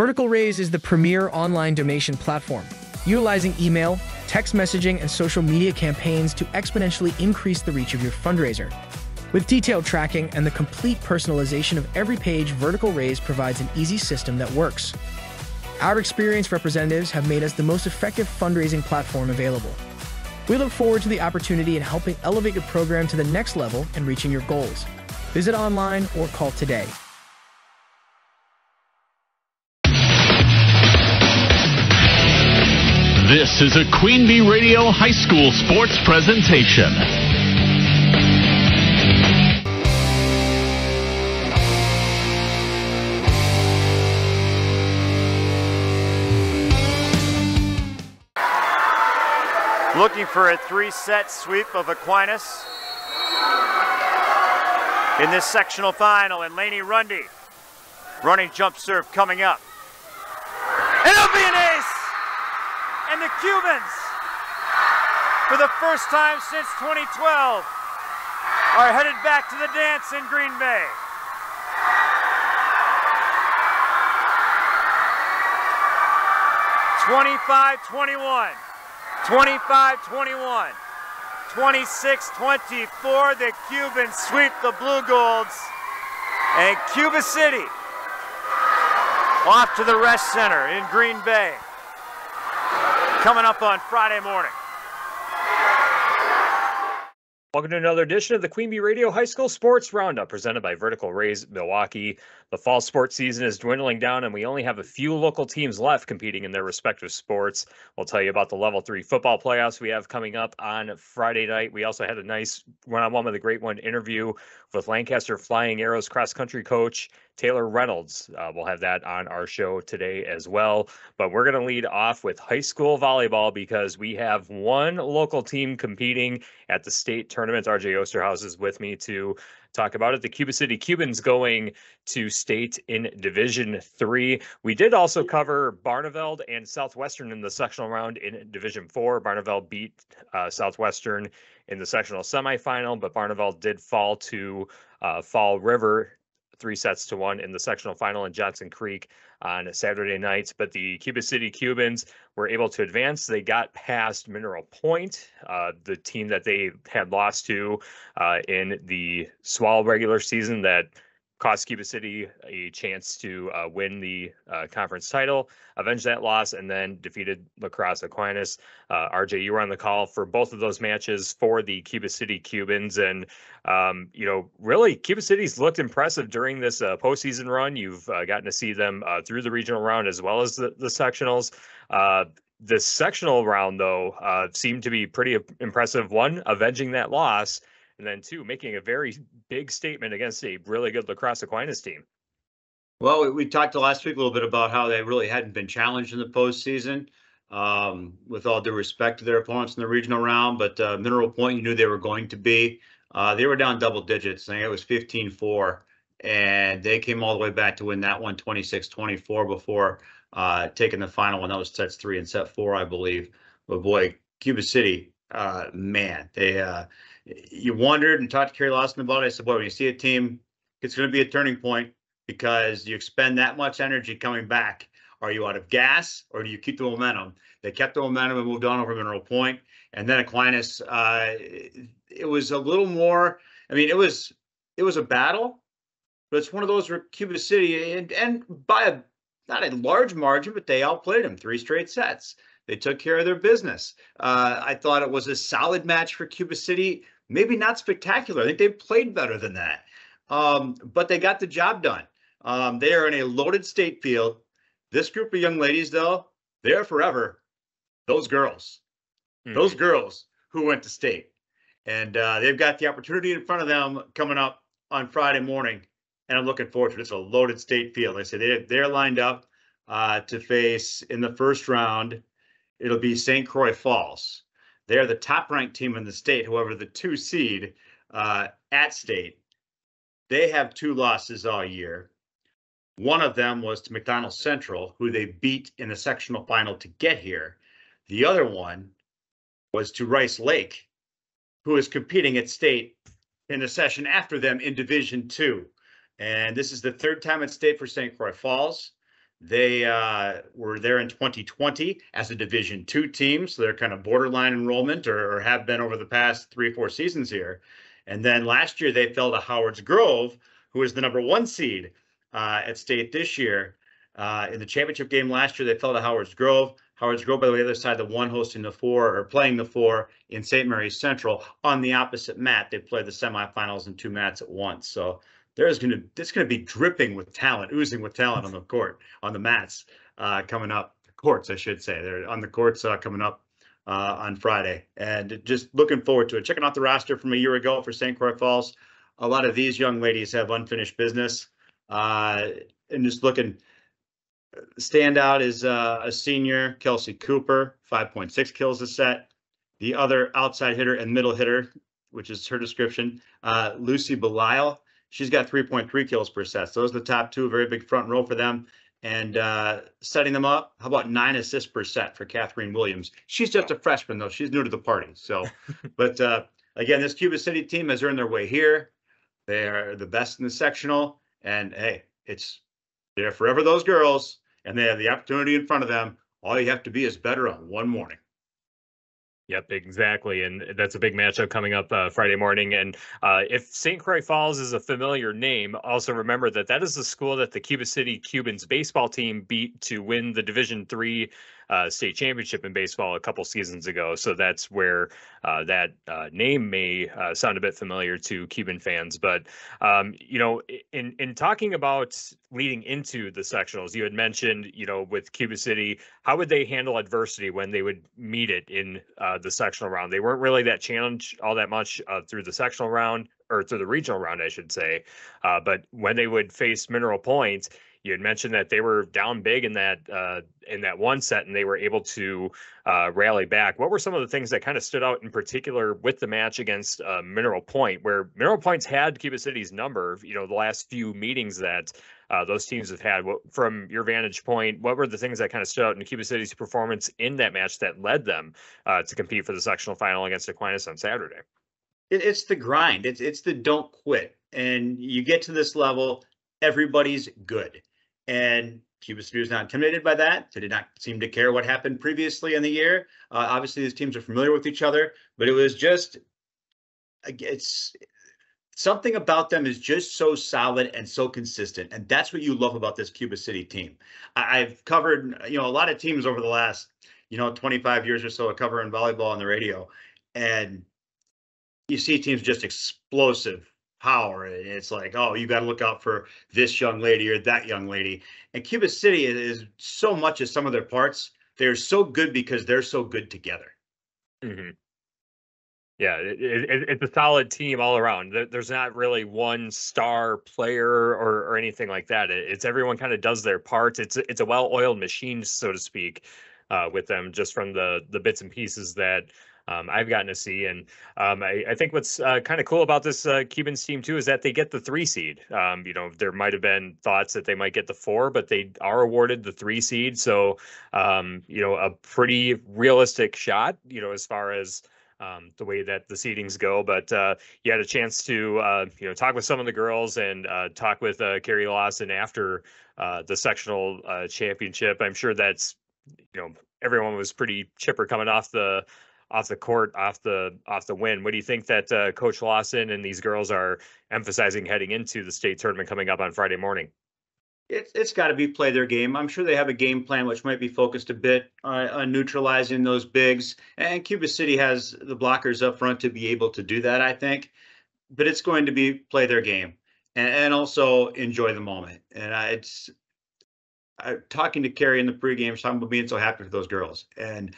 Vertical Raise is the premier online donation platform, utilizing email, text messaging, and social media campaigns to exponentially increase the reach of your fundraiser. With detailed tracking and the complete personalization of every page, Vertical Raise provides an easy system that works. Our experienced representatives have made us the most effective fundraising platform available. We look forward to the opportunity in helping elevate your program to the next level and reaching your goals. Visit online or call today. This is a Queen Bee Radio High School sports presentation. Looking for a three-set sweep of Aquinas in this sectional final, and Laney Rundy running jump serve coming up. And it'll be an ace! And the Cubans, for the first time since 2012, are headed back to the dance in Green Bay. Twenty-five, twenty-one. 25-21. 26-24, the Cubans sweep the Blue Golds. And Cuba City off to the Resch Center in Green Bay. Coming up on Friday morning. Welcome to another edition of the Queen Bee Radio High School Sports Roundup presented by Vertical Raise Milwaukee. The fall sports season is dwindling down, and we only have a few local teams left competing in their respective sports. We'll tell you about the level three football playoffs we have coming up on Friday night. We also had a nice one on one with a great one interview with Lancaster Flying Arrows cross country coach Taylor Reynolds. Uh, we'll have that on our show today as well. But we're going to lead off with high school volleyball because we have one local team competing at the state tournament. RJ Osterhaus is with me to talk about it. The Cuba City Cubans going to state in Division Three. We did also cover Barneveld and Southwestern in the sectional round in Division Four. Barneveld beat uh, Southwestern in the sectional semifinal, but Barneveld did fall to uh, Fall River three sets to one in the sectional final in Johnson Creek on Saturday night. But the Cuba City Cubans were able to advance. They got past Mineral Point, uh, the team that they had lost to uh, in the SWAL regular season that cost Cuba City a chance to uh, win the uh, conference title, avenge that loss, and then defeated La Crosse Aquinas. Uh, RJ, you were on the call for both of those matches for the Cuba City Cubans, and um, you know, really, Cuba City's looked impressive during this uh, postseason run. You've uh, gotten to see them uh, through the regional round as well as the, the sectionals. the sectional round, though, seemed to be pretty impressive. One, avenging that loss and then two, making a very big statement against a really good La Crosse Aquinas team. Well, we, we talked last week a little bit about how they really hadn't been challenged in the postseason. Um, with all due respect to their opponents in the regional round, but uh, Mineral Point, you knew they were going to be. Uh, they were down double digits. I think it was 15-4, and they came all the way back to win that one 26-24 before uh, taking the final one. That was sets three and set four, I believe. But boy, Cuba City, uh, man, they uh, you wondered and talked to Kerry Lawson about it. I said, boy, when you see a team, it's going to be a turning point because you expend that much energy coming back. Are you out of gas or do you keep the momentum? They kept the momentum and moved on over Mineral Point. And then Aquinas, uh, it was a little more, I mean, it was it was a battle, but it's one of those where Cuba City and, and by a not a large margin, but they outplayed them three straight sets. They took care of their business. Uh, I thought it was a solid match for Cuba City. Maybe not spectacular. I think they played better than that. Um, but they got the job done. Um, they are in a loaded state field. This group of young ladies, though, they're forever those girls, mm-hmm. those girls who went to state. And uh, they've got the opportunity in front of them coming up on Friday morning. And I'm looking forward to it. It's a loaded state field. I say they, they're lined up uh, to face in the first round it'll be St. Croix Falls. They're the top ranked team in the state. However, the two seed uh, at state, they have two losses all year. One of them was to McDonell Central, who they beat in the sectional final to get here. The other one was to Rice Lake, who is competing at state in the session after them in Division Two. And this is the third time at state for St. Croix Falls. They uh, were there in 2020 as a Division two team, so they're kind of borderline enrollment or, or have been over the past three or four seasons here. And then last year they fell to Howard's Grove, who is the number one seed uh, at state this year. Uh, in the championship game last year, they fell to Howard's Grove. Howard's Grove, by the way, the other side, the one hosting the four or playing the four in St. Mary's Central on the opposite mat. They played the semifinals in two mats at once. So there's going to going to be dripping with talent, oozing with talent on the court, on the mats uh, coming up, courts, I should say. They're on the courts uh, coming up uh, on Friday, and just looking forward to it. Checking out the roster from a year ago for St. Croix Falls. A lot of these young ladies have unfinished business, uh, and just looking standout is uh, a senior, Kelsey Cooper, 5.6 kills a set. The other outside hitter and middle hitter, which is her description, uh, Lucy Belisle. She's got 3.3 kills per set. So those are the top two, very big front row for them. And uh, setting them up, how about nine assists per set for Catherine Williams? She's just a freshman, though. She's new to the party. So, but uh, again, this Cuba City team has earned their way here. They are the best in the sectional. And hey, it's they're forever those girls and they have the opportunity in front of them. All you have to be is better on one morning. Yep, exactly. And that's a big matchup coming up uh, Friday morning. And uh, if St. Croix Falls is a familiar name, also remember that that is the school that the Cuba City Cubans baseball team beat to win the Division Three uh, state championship in baseball a couple seasons ago. So that's where uh, that uh, name may uh, sound a bit familiar to Cuban fans. But um, you know, in in talking about leading into the sectionals, you had mentioned, you know, with Cuba City, how would they handle adversity when they would meet it in uh, the sectional round? They weren't really that challenged all that much uh, through the sectional round or through the regional round, I should say. but when they would face Mineral Point you had mentioned that they were down big in that uh, in that one set and they were able to uh, rally back. What were some of the things that kind of stood out in particular with the match against uh, Mineral Point, where Mineral Point's had Cuba City's number? You know, the last few meetings that uh, those teams have had. What, from your vantage point, what were the things that kind of stood out in Cuba City's performance in that match that led them uh, to compete for the sectional final against Aquinas on Saturday? It's the grind. It's it's the don't quit, and you get to this level, everybody's good and Cuba City was not intimidated by that. They did not seem to care what happened previously in the year. Uh, obviously, these teams are familiar with each other, but it was just it's something about them is just so solid and so consistent, and that's what you love about this Cuba City team. I, have covered you know a lot of teams over the last you know 25 years or so, of covering volleyball on the radio, and you see teams just explosive power. It's like, oh, you got to look out for this young lady or that young lady. And Cuba City is so much as some of their parts. They're so good because they're so good together. Mm-hmm. Yeah, it, it, it's a solid team all around. There's not really one star player or, or anything like that. It's everyone kind of does their parts. It's it's a well-oiled machine, so to speak, uh, with them. Just from the the bits and pieces that um, I've gotten to see. And um, I, I, think what's uh, kind of cool about this uh, Cubans team too is that they get the three seed. Um, you know, there might have been thoughts that they might get the four, but they are awarded the three seed. So, um, you know, a pretty realistic shot. You know, as far as um, the way that the seedings go. But uh, you had a chance to uh, you know talk with some of the girls and uh, talk with uh, Carrie Lawson after uh, the sectional uh, championship. I'm sure that's you know everyone was pretty chipper coming off the off the court, off the off the win. What do you think that uh, Coach Lawson and these girls are emphasizing heading into the state tournament coming up on Friday morning? It's it's got to be play their game. I'm sure they have a game plan which might be focused a bit on, on neutralizing those bigs. And Cuba City has the blockers up front to be able to do that. I think, but it's going to be play their game and, and also enjoy the moment. And I, it's I, talking to Carrie in the pregame, talking about being so happy for those girls and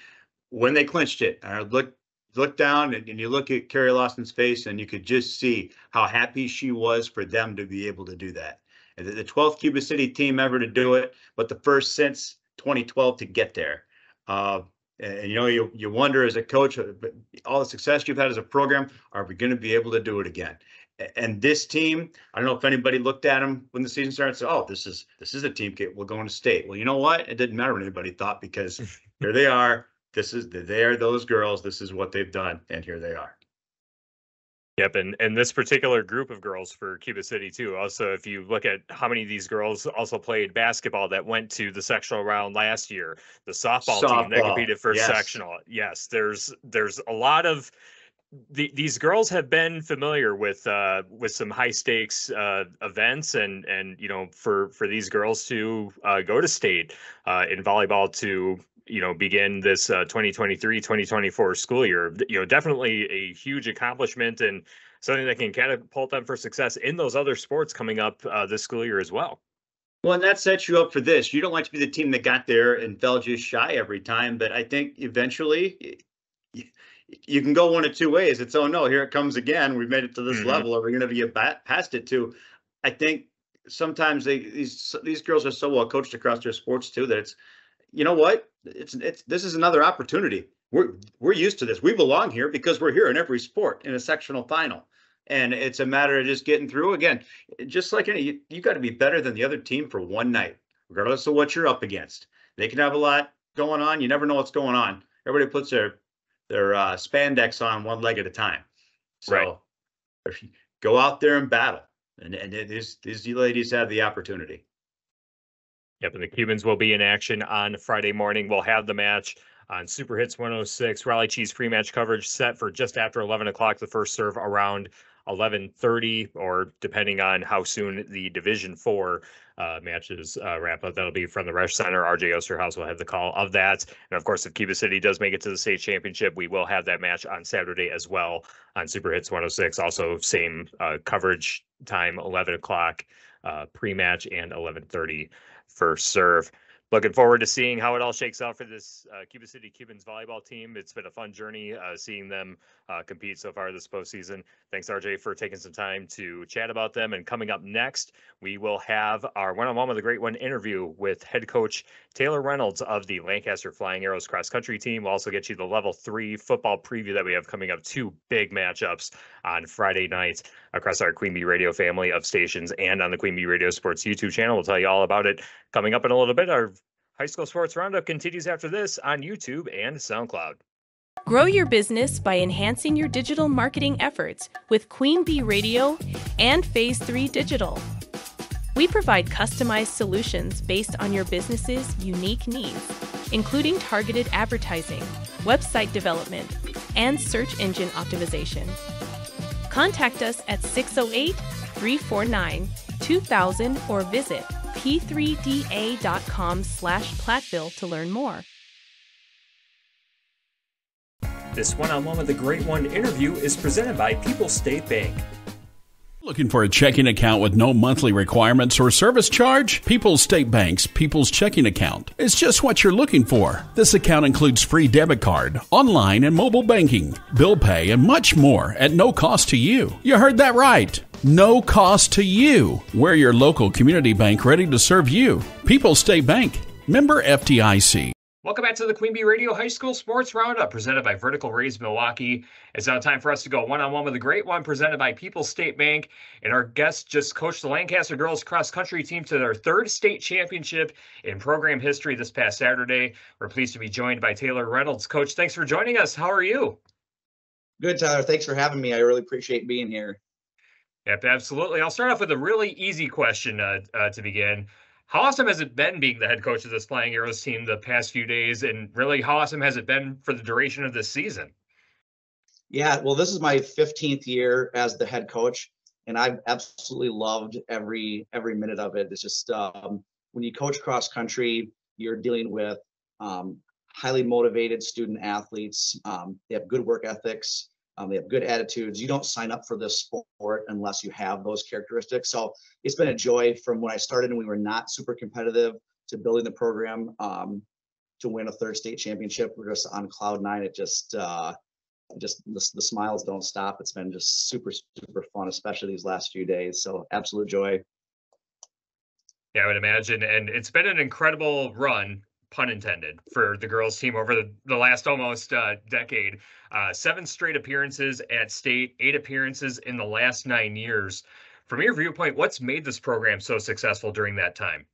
when they clinched it, I look look down and, and, you look at Carrie Lawson's face, and you could just see how happy she was for them to be able to do that. And the, the 12th Cuba City team ever to do it, but the first since 2012 to get there. Uh, and, and, you know, you you wonder as a coach, uh, all the success you've had as a program, are we going to be able to do it again? And this team, I don't know if anybody looked at them when the season started. And said, "Oh, this is this is a team we're going to state." Well, you know what? It didn't matter what anybody thought because here they are this is they're those girls. This is what they've done, and here they are. Yep, and and this particular group of girls for Cuba City too. Also, if you look at how many of these girls also played basketball that went to the sectional round last year, the softball, team that competed for yes. sectional. Yes, there's there's a lot of the, these girls have been familiar with uh, with some high stakes uh, events, and and you know for for these girls to uh, go to state uh, in volleyball to you know begin this uh, 2023-2024 school year you know definitely a huge accomplishment and something that can catapult them for success in those other sports coming up uh, this school year as well Well, and that sets you up for this. You don't want to be the team that got there and fell just shy every time, but I think eventually you, you can go one of two ways. It's oh no, here it comes again. we've made it to this Mhm. level. Are we're going to get back past it too? I think sometimes they these these girls are so well coached across their sports too that it's you know what it's it's this is another opportunity. We're we're used to this. We belong here because we're here in every sport in a sectional final. And it's a matter of just getting through again just like any, you, you got to be better than the other team for one night, regardless of what you're up against. They can have a lot going on. You never know what's going on. Everybody puts their their uh, spandex on one leg at a time. So Right. go out there and battle, and and is, these ladies have the opportunity. Yep, and the Cubans will be in action on Friday morning. We'll have the match on Super Hits 106. Raleigh Cheese pre-match coverage set for just after 11 o'clock. The first serve around 11:30, or depending on how soon the Division Four uh, matches uh, wrap up. That'll be from the Resch Center. RJ Osterhaus will have the call of that. And of course, if Cuba City does make it to the state championship, we will have that match on Saturday as well on Super Hits 106. Also, same uh, coverage time, 11 o'clock uh, pre-match and 11:30 first serve. Looking forward to seeing how it all shakes out for this uh, Cuba City Cubans volleyball team. It's been a fun journey uh, seeing them uh, compete so far this postseason. Thanks, RJ, for taking some time to chat about them. And coming up next, we will have our one-on-one with the Great One interview with head coach Taylor Reynolds of the Lancaster Flying Arrows cross country team. We'll also get you the level three football preview that we have coming up. Two big matchups on Friday night across our Queen Bee Radio family of stations and on the Queen Bee Radio Sports YouTube channel. We'll tell you all about it coming up in a little bit. Our high school sports roundup continues after this on YouTube and SoundCloud. Grow your business by enhancing your digital marketing efforts with Queen Bee Radio and Phase 3 Digital. We provide customized solutions based on your business's unique needs, including targeted advertising, website development, and search engine optimization. Contact us at 608 349 2000 or visit p3da.com slash platteville to learn more. This one on one with the Great One interview is presented by People's State Bank. Looking for a checking account with no monthly requirements or service charge? People's State Bank's People's Checking Account is just what you're looking for. This account includes free debit card, online and mobile banking, bill pay, and much more at no cost to you. You heard that right. No cost to you. We're your local community bank ready to serve you. People's State Bank, member FDIC. Welcome back to the Queen Bee Radio High School Sports Roundup presented by Vertical Raise Milwaukee. It's now time for us to go one on one with the Great One presented by People's State Bank. And our guest just coached the Lancaster girls cross country team to their third state championship in program history this past Saturday. We're pleased to be joined by Taylor Reynolds. Coach, thanks for joining us. How are you? Good, Tyler. Thanks for having me. I really appreciate being here. Yep, absolutely. I'll start off with a really easy question uh, uh, to begin. How awesome has it been being the head coach of this Flying Arrows team the past few days? And really, how awesome has it been for the duration of this season? Yeah, well, this is my 15th year as the head coach, and I've absolutely loved every every minute of it. It's just um, when you coach cross country, you're dealing with um, highly motivated student athletes. Um, they have good work ethics. Um, they have good attitudes. You don't sign up for this sport unless you have those characteristics. So it's been a joy from when I started and we were not super competitive to building the program um, to win a third state championship. We're just on cloud nine. It just uh, just the, the smiles don't stop. It's been just super super fun, especially these last few days. So absolute joy. Yeah, I would imagine. And it's been an incredible run, pun intended, for the girls team over the, the last almost uh, decade. Uh, seven straight appearances at state, eight appearances in the last nine years. From your viewpoint, what's made this program so successful during that time?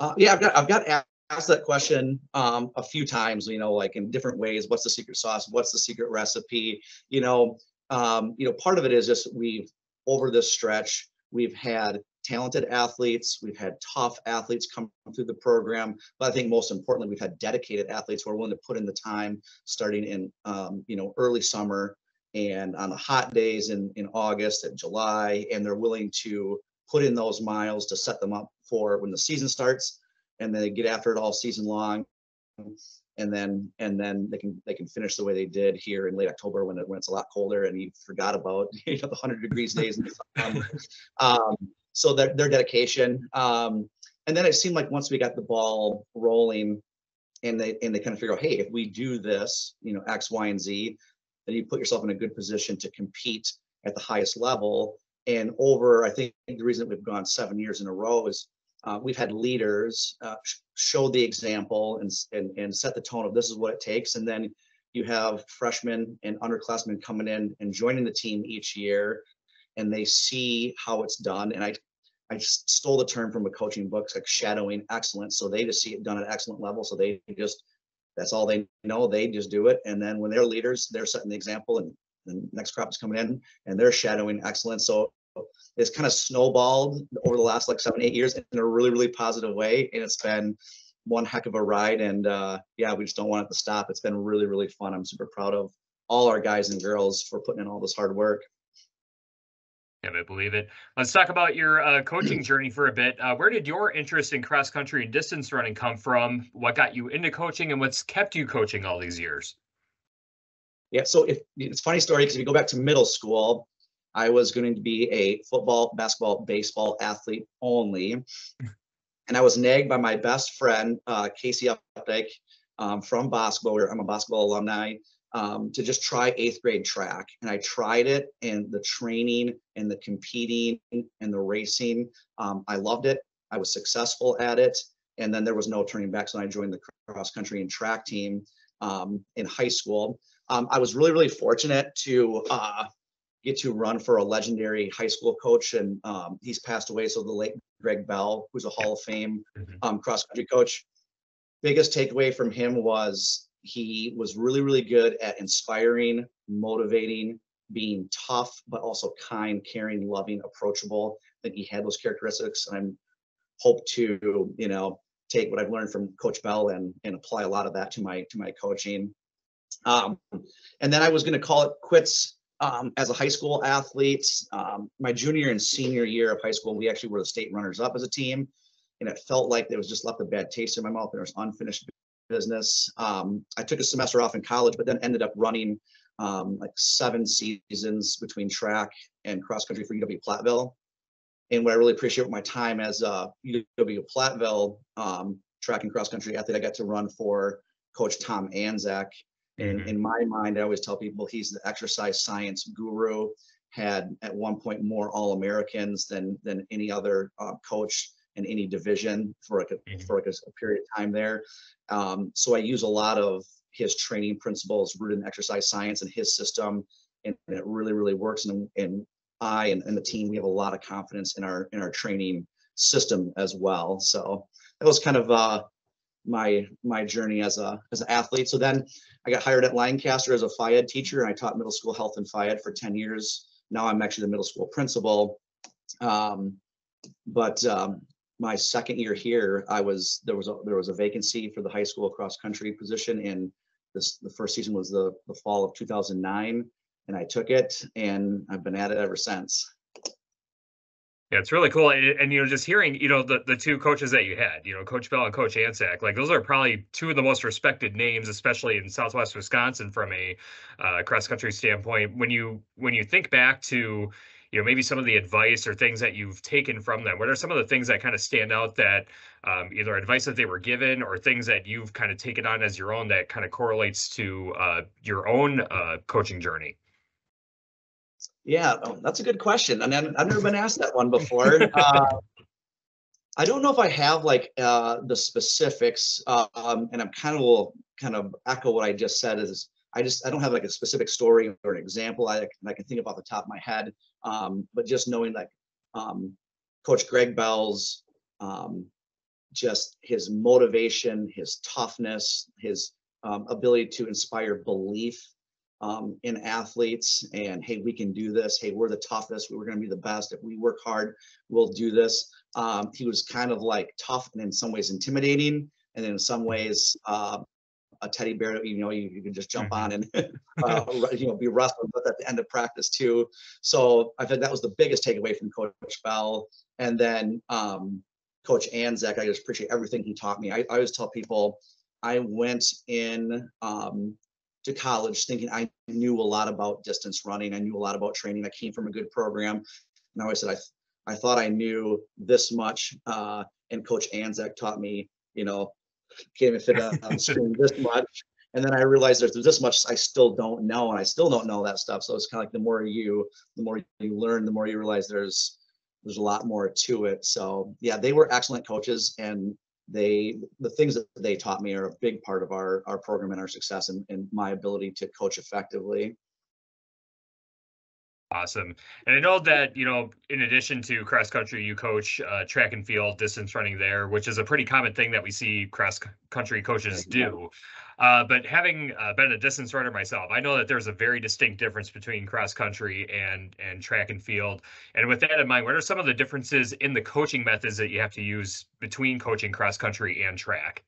Uh, yeah, I've got I've got asked that question um, a few times. You know, like in different ways. What's the secret sauce? What's the secret recipe? You know, um, you know, part of it is just we've over this stretch, we've had talented athletes, we've had tough athletes come through the program, but I think most importantly, we've had dedicated athletes who are willing to put in the time starting in, um, you know, early summer and on the hot days in, in August and July, and they're willing to put in those miles to set them up for when the season starts and then they get after it all season long and then and then they can they can finish the way they did here in late October when it when it's a lot colder and you forgot about you know the hundred degrees days. um, so their their dedication. Um, and then it seemed like once we got the ball rolling, and they and they kind of figure out, hey, if we do this, you know, X, Y, and Z, then you put yourself in a good position to compete at the highest level. And over, I think the reason we've gone seven years in a row is uh, we've had leaders uh, show the example and, and, and set the tone of this is what it takes. And then you have freshmen and underclassmen coming in and joining the team each year and they see how it's done. And I, I stole the term from a coaching book, like shadowing excellence. So they just see it done at excellent level. So they just, that's all they know. They just do it. And then when they're leaders, they're setting the example and the next crop is coming in and they're shadowing excellence. So it's kind of snowballed over the last like seven, eight years in a really, really positive way. And it's been one heck of a ride. And uh, yeah, we just don't want it to stop. It's been really, really fun. I'm super proud of all our guys and girls for putting in all this hard work. Yeah, I believe it. Let's talk about your uh, coaching journey for a bit. Uh, where did your interest in cross country and distance running come from? What got you into coaching, and what's kept you coaching all these years? Yeah, so if, it's funny story because if you go back to middle school, I was going to be a football, basketball, baseball athlete only. And I was nagged by my best friend, uh, Casey Updike um, from basketball. I'm a basketball alumni. Um, to just try eighth grade track. And I tried it and the training and the competing and the racing. Um, I loved it. I was successful at it. And then there was no turning back. So I joined the cross country and track team um, in high school. Um, I was really, really fortunate to uh, get to run for a legendary high school coach, and um, he's passed away. So the late Greg Bell, who's a Hall of Fame mm-hmm. um, cross country coach. Biggest takeaway from him was he was really, really good at inspiring, motivating, being tough, but also kind, caring, loving, approachable. I think he had those characteristics, and I hope to, you know, take what I've learned from Coach Bell and and apply a lot of that to my to my coaching. Um, and then I was going to call it quits um, as a high school athlete. Um, my junior and senior year of high school, we actually were the state runners up as a team. And it felt like there was just left a bad taste in my mouth. There was unfinished business. Um, I took a semester off in college, but then ended up running um, like seven seasons between track and cross country for UW Platteville. And what I really appreciate with my time as a UW Platteville um, track and cross country athlete, I got to run for Coach Tom Antczak and mm-hmm. in my mind, I always tell people he's the exercise science guru. Had at one point more All Americans than than any other uh, coach in any division for a, mm-hmm. for like a, a, period of time there. Um, so I use a lot of his training principles rooted in exercise science and his system, and, and it really really works. And, and I and, and the team we have a lot of confidence in our in our training system as well. So that was kind of uh, my my journey as a as an athlete. So then I got hired at Lancaster as a Ed teacher, and I taught middle school health and Ed for 10 years. Now I'm actually the middle school principal. Um, but um, my second year here, I was there was a, there was a vacancy for the high school cross country position, and this the first season was the the fall of 2009, and I took it, and I've been at it ever since. Yeah, it's really cool. And, and, you know, just hearing, you know, the, the two coaches that you had, you know, Coach Bell and Coach Antczak, like those are probably two of the most respected names, especially in Southwest Wisconsin from a uh, cross country standpoint. When you when you think back to, you know, maybe some of the advice or things that you've taken from them, what are some of the things that kind of stand out that um, either advice that they were given or things that you've kind of taken on as your own that kind of correlates to uh, your own uh, coaching journey? Yeah, oh, that's a good question. And I've never been asked that one before. Uh, I don't know if I have like uh, the specifics, um, and I'm kind of will kind of echo what I just said. Is I just I don't have like a specific story or an example I, I can think of off the top of my head, um, but just knowing like um, Coach Greg Bell's um, just his motivation, his toughness, his um, ability to inspire belief um, in athletes and hey we can do this. Hey we're the toughest. We're going to be the best. If we work hard we'll do this. Um, he was kind of like tough and in some ways intimidating and in some ways uh, a teddy bear you know you, you can just jump mm-hmm. on and uh, you know be wrestling with at the end of practice too so i think that was the biggest takeaway from coach bell and then um, coach Antczak i just appreciate everything he taught me i, I always tell people i went in um, to college thinking I knew a lot about distance running. I knew a lot about training. I came from a good program. And I always said, I, I thought I knew this much. Uh, and Coach Antczak taught me, you know, can't even fit on screen this much. And then I realized there's, there's this much I still don't know, and I still don't know that stuff. So it's kind of like the more you, the more you learn, the more you realize there's there's a lot more to it. So yeah, they were excellent coaches, and they the things that they taught me are a big part of our our program and our success and, and my ability to coach effectively Awesome. And I know that, you know, in addition to cross country, you coach uh, track and field distance running there, which is a pretty common thing that we see cross country coaches do. Uh, but having uh, been a distance runner myself, I know that there's a very distinct difference between cross country and and track and field. And with that in mind, what are some of the differences in the coaching methods that you have to use between coaching cross country and track?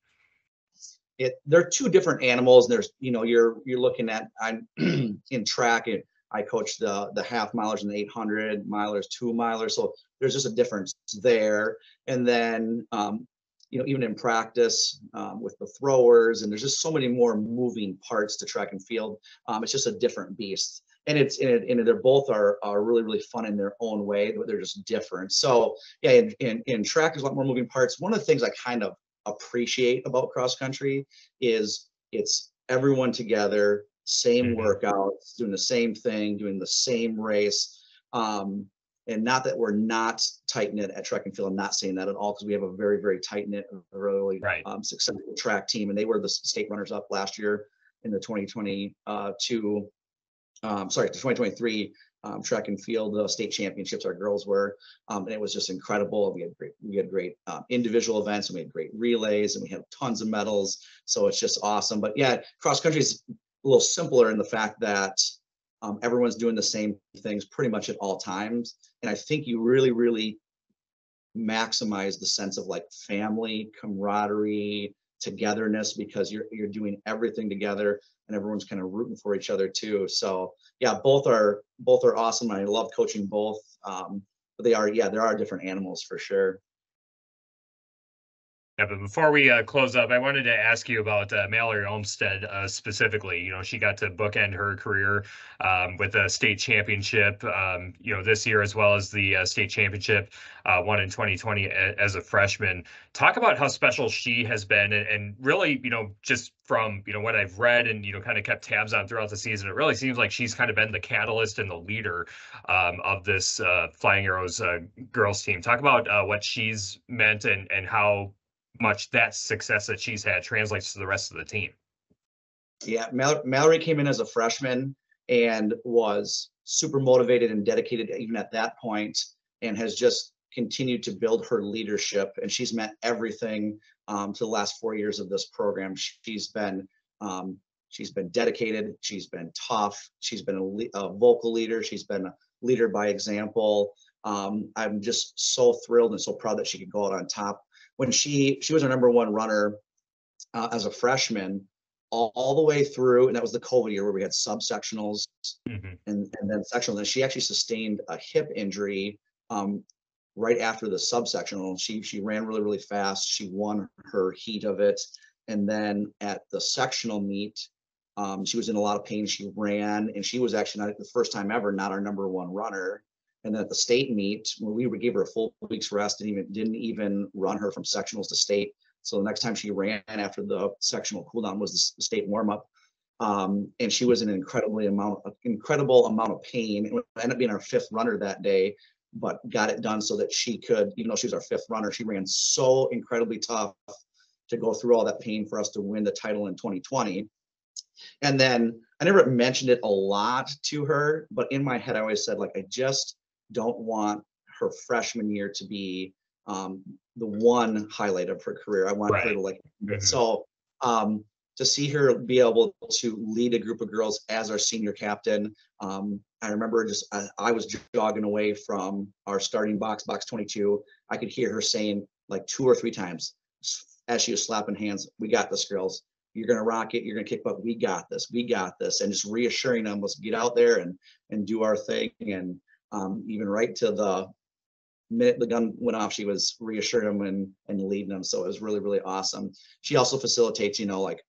It they're two different animals. There's you know you're you're looking at I'm in track and I coach the the half milers and the 800 milers, two milers. So there's just a difference there. And then um, you know, even in practice um, with the throwers, and there's just so many more moving parts to track and field. Um, it's just a different beast. And it's and, it, and they're both are are really really fun in their own way, but they're just different. So yeah, in, in, in track there's a lot more moving parts. One of the things I kind of appreciate about cross country is it's everyone together, same mm-hmm. workouts, doing the same thing, doing the same race. Um, and not that we're not tight knit at track and field. I'm not saying that at all because we have a very, very tight knit, really right. um, successful track team, and they were the state runners up last year in the 2022, um, sorry, the 2023 um, track and field uh, state championships. Our girls were, um, and it was just incredible. We had great, we had great uh, individual events, and we had great relays, and we had tons of medals. So it's just awesome. But yeah, cross country is a little simpler in the fact that um, everyone's doing the same things pretty much at all times. And I think you really, really maximize the sense of like family, camaraderie, togetherness because you're you're doing everything together and everyone's kind of rooting for each other too. So yeah, both are both are awesome. I love coaching both. Um, but they are yeah, there are different animals for sure. Yeah, but before we uh, close up, I wanted to ask you about uh, Mallory Olmstead uh, specifically. You know, she got to bookend her career um, with a state championship, um, you know, this year as well as the uh, state championship uh, won in 2020 as a freshman. Talk about how special she has been, and, and, really, you know, just from you know what I've read and you know kind of kept tabs on throughout the season, it really seems like she's kind of been the catalyst and the leader um, of this uh, Flying Arrows girls team. Talk about what she's meant and and how much that success that she's had translates to the rest of the team. Yeah, Mal- Mallory came in as a freshman and was super motivated and dedicated even at that point and has just continued to build her leadership. And she's meant everything um, to the last four years of this program. She's been um, she's been dedicated. She's been tough. She's been a, a, vocal leader. She's been a leader by example. Um, i'm just so thrilled and so proud that she could go out on top when she she was our number one runner uh, as a freshman all, all, the way through, and that was the COVID year where we had subsectionals mm-hmm. and, and then sectional. And she actually sustained a hip injury um, right after the subsectional. She she ran really really fast. She won her heat of it, and then at the sectional meet, um, she was in a lot of pain. She ran, and she was actually not the first time ever not our number one runner. And then at the state meet, when we gave her a full week's rest and even didn't even run her from sectionals to state. So the next time she ran after the sectional cooldown was the state warm up. Um, and she was in an incredibly amount, incredible amount of pain. It ended up being our fifth runner that day, but got it done so that she could, even though she was our fifth runner, she ran so incredibly tough to go through all that pain for us to win the title in 2020. And then I never mentioned it a lot to her, but in my head, I always said, like, I just don't want her freshman year to be um, the one highlight of her career. I want right. her to like. Mm-hmm. So um, to see her be able to lead a group of girls as our senior captain. Um, I remember just I, I, was jogging away from our starting box, box 22. I could hear her saying like two or three times as she was slapping hands, "We got this, girls. You're gonna rock it. You're gonna kick butt. We got this. We got this." And just reassuring them, let's get out there and and do our thing. And um, even right to the minute the gun went off, she was reassuring them and and leading them. So it was really really awesome. She also facilitates, you know, like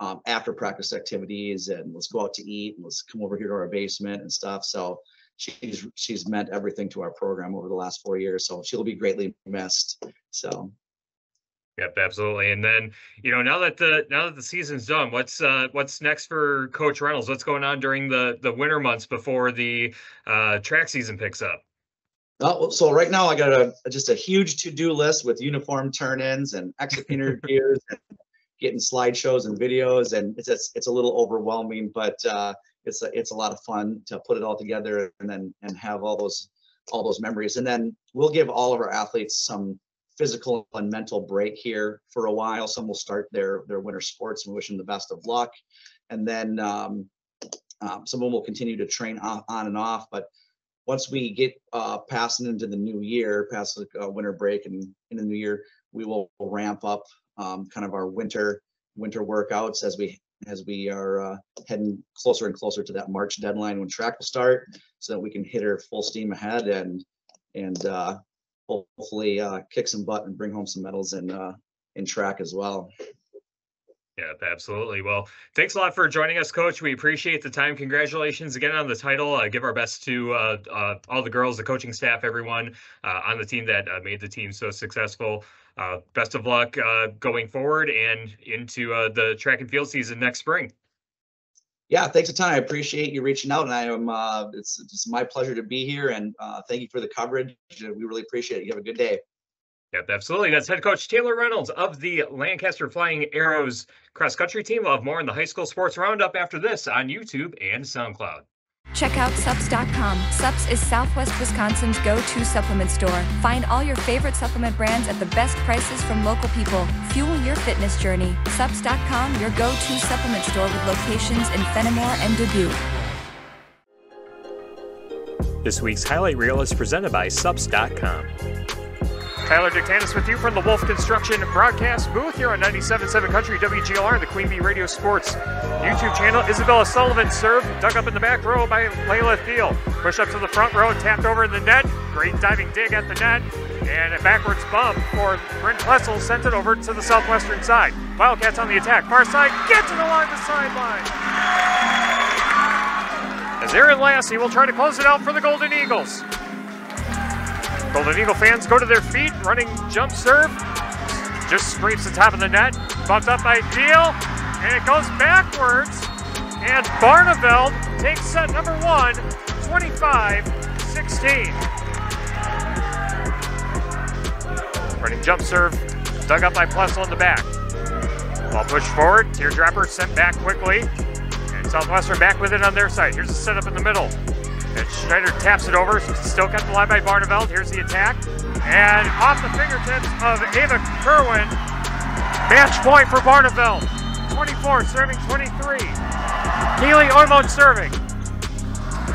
um, after practice activities and let's go out to eat and let's come over here to our basement and stuff. So she's she's meant everything to our program over the last four years. So she'll be greatly missed. So Yep, absolutely. And then, you know, now that the now that the season's done, what's uh what's next for Coach Reynolds? What's going on during the the winter months before the uh track season picks up? Oh, so right now I got a just a huge to-do list with uniform turn-ins and exit interviews and getting slideshows and videos, and it's it's, it's a little overwhelming, but uh, it's a, it's a lot of fun to put it all together and then and have all those all those memories. And then we'll give all of our athletes some physical and mental break here for a while. Some will start their their winter sports and wish them the best of luck, and then um, um, some of them will continue to train on, on and off. But once we get uh, passing into the new year, past the uh, winter break and in the new year, we will ramp up um, kind of our winter winter workouts as we as we are uh, heading closer and closer to that March deadline when track will start, so that we can hit her full steam ahead and and uh, hopefully uh, kick some butt and bring home some medals in uh, in track as well. Yeah, absolutely. Well, thanks a lot for joining us, Coach. We appreciate the time. Congratulations again on the title. Uh, give our best to uh, uh, all the girls, the coaching staff, everyone uh, on the team that uh, made the team so successful. Uh, best of luck going forward and into the track and field season next spring. Yeah, thanks a ton. I appreciate you reaching out, and I am. it's just my pleasure to be here, and uh, thank you for the coverage. We really appreciate it. You have a good day. Yep, absolutely. That's head coach Taylor Reynolds of the Lancaster Flying Arrows cross country team. We'll have more in the high school sports roundup after this on YouTube and SoundCloud. Check out Suppz.com. Suppz is Southwest Wisconsin's go to supplement store. Find all your favorite supplement brands at the best prices from local people. Fuel your fitness journey. Suppz.com, your go to supplement store with locations in Fenimore and Dubuque. This week's highlight reel is presented by Suppz.com. Tyler Dictanis with you from the Wolf Construction broadcast booth here on 97.7 Country WGLR, the Queen Bee Radio Sports YouTube channel. Isabella Sullivan served, dug up in the back row by Layla Thiel. Push up to the front row, tapped over in the net. Great diving dig at the net. And a backwards bump for Brent Plessel sent it over to the southwestern side. Wildcats on the attack. Far side, gets it along the sideline. As Aaron Lassie will try to close it out for the Golden Eagles. Golden Eagle fans go to their feet, running jump serve. Just scrapes the top of the net. Bumped up by Deal, and it goes backwards. And Barneveld takes set number one, 25 16. Running jump serve, dug up by Plessel in the back. Ball pushed forward, teardropper sent back quickly. And Southwestern back with it on their side. Here's a setup in the middle. And Schneider taps it over, still kept alive by Barneveld. Here's the attack. And off the fingertips of Ava Kerwin. Match point for Barneveld. 24 serving 23. Keely Ormond serving.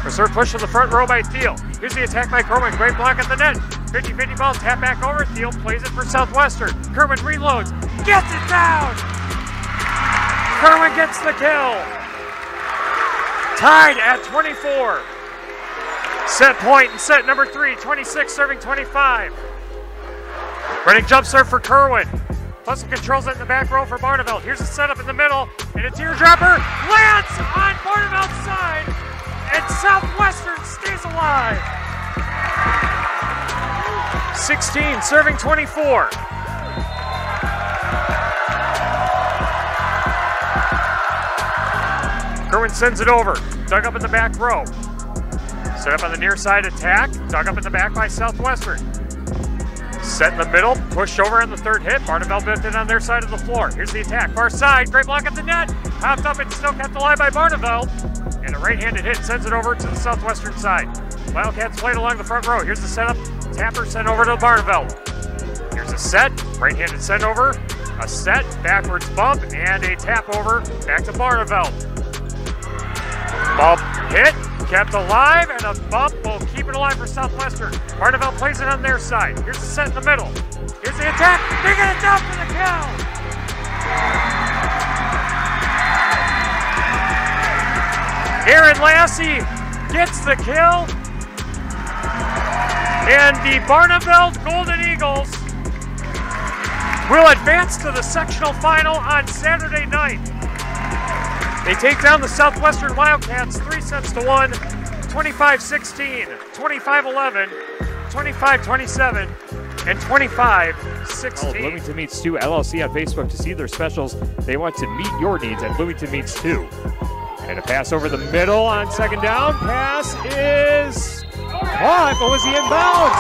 Reserve push to the front row by Thiel. Here's the attack by Kerwin. Great block at the net. 50 50 ball, tap back over. Thiel plays it for Southwestern. Kerwin reloads. Gets it down! Kerwin gets the kill. Tied at 24. Set point and set number three, 26 serving 25. Running jump serve for Kerwin. Plessel controls it in the back row for Barneveld. Here's a setup in the middle, and a teardropper lands on Barneveld's side, and Southwestern stays alive. 16 serving 24. Kerwin sends it over, dug up in the back row. Set up on the near side attack, dug up in the back by Southwestern. Set in the middle, pushed over on the third hit. Bent it on their side of the floor. Here's the attack, far side, great block at the net. Popped up and still kept alive by Barneveld. And a right-handed hit sends it over to the southwestern side. Wildcats played along the front row. Here's the setup, Tapper sent over to Barneveld. Here's a set, right-handed send over. A set, backwards bump, and a tap over back to Barneveld. Bump hit, kept alive, and a bump will keep it alive for Southwestern. Barneveld plays it on their side. Here's the set in the middle. Here's the attack. They're going to dump for the kill. Aaron Lassie gets the kill. And the Barneveld Golden Eagles will advance to the sectional final on Saturday night. They take down the Southwestern Wildcats three sets to one, 25-16, 25-11, 25-27, and 25-16. Follow Bloomington Meats 2 LLC on Facebook to see their specials. They want to meet your needs at Bloomington Meats 2. And a pass over the middle on second down. Pass is caught, but was he inbound?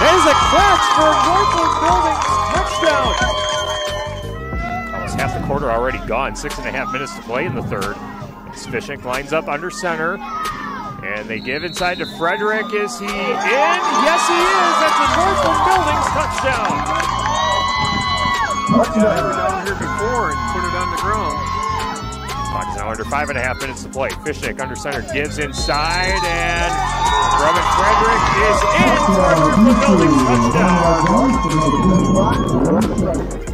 That is a catch for quarter already gone. Six and a half minutes to play in the third. Fishnick lines up under center. And they give inside to Frederick. Is he in? Yes, he is. That's a Northland Buildings touchdown. Yeah, they were down here before and put it on the ground. Clock is now under five and a half minutes to play. Fishnick under center gives inside, and Roman Frederick is in for a Northland Buildings touchdown.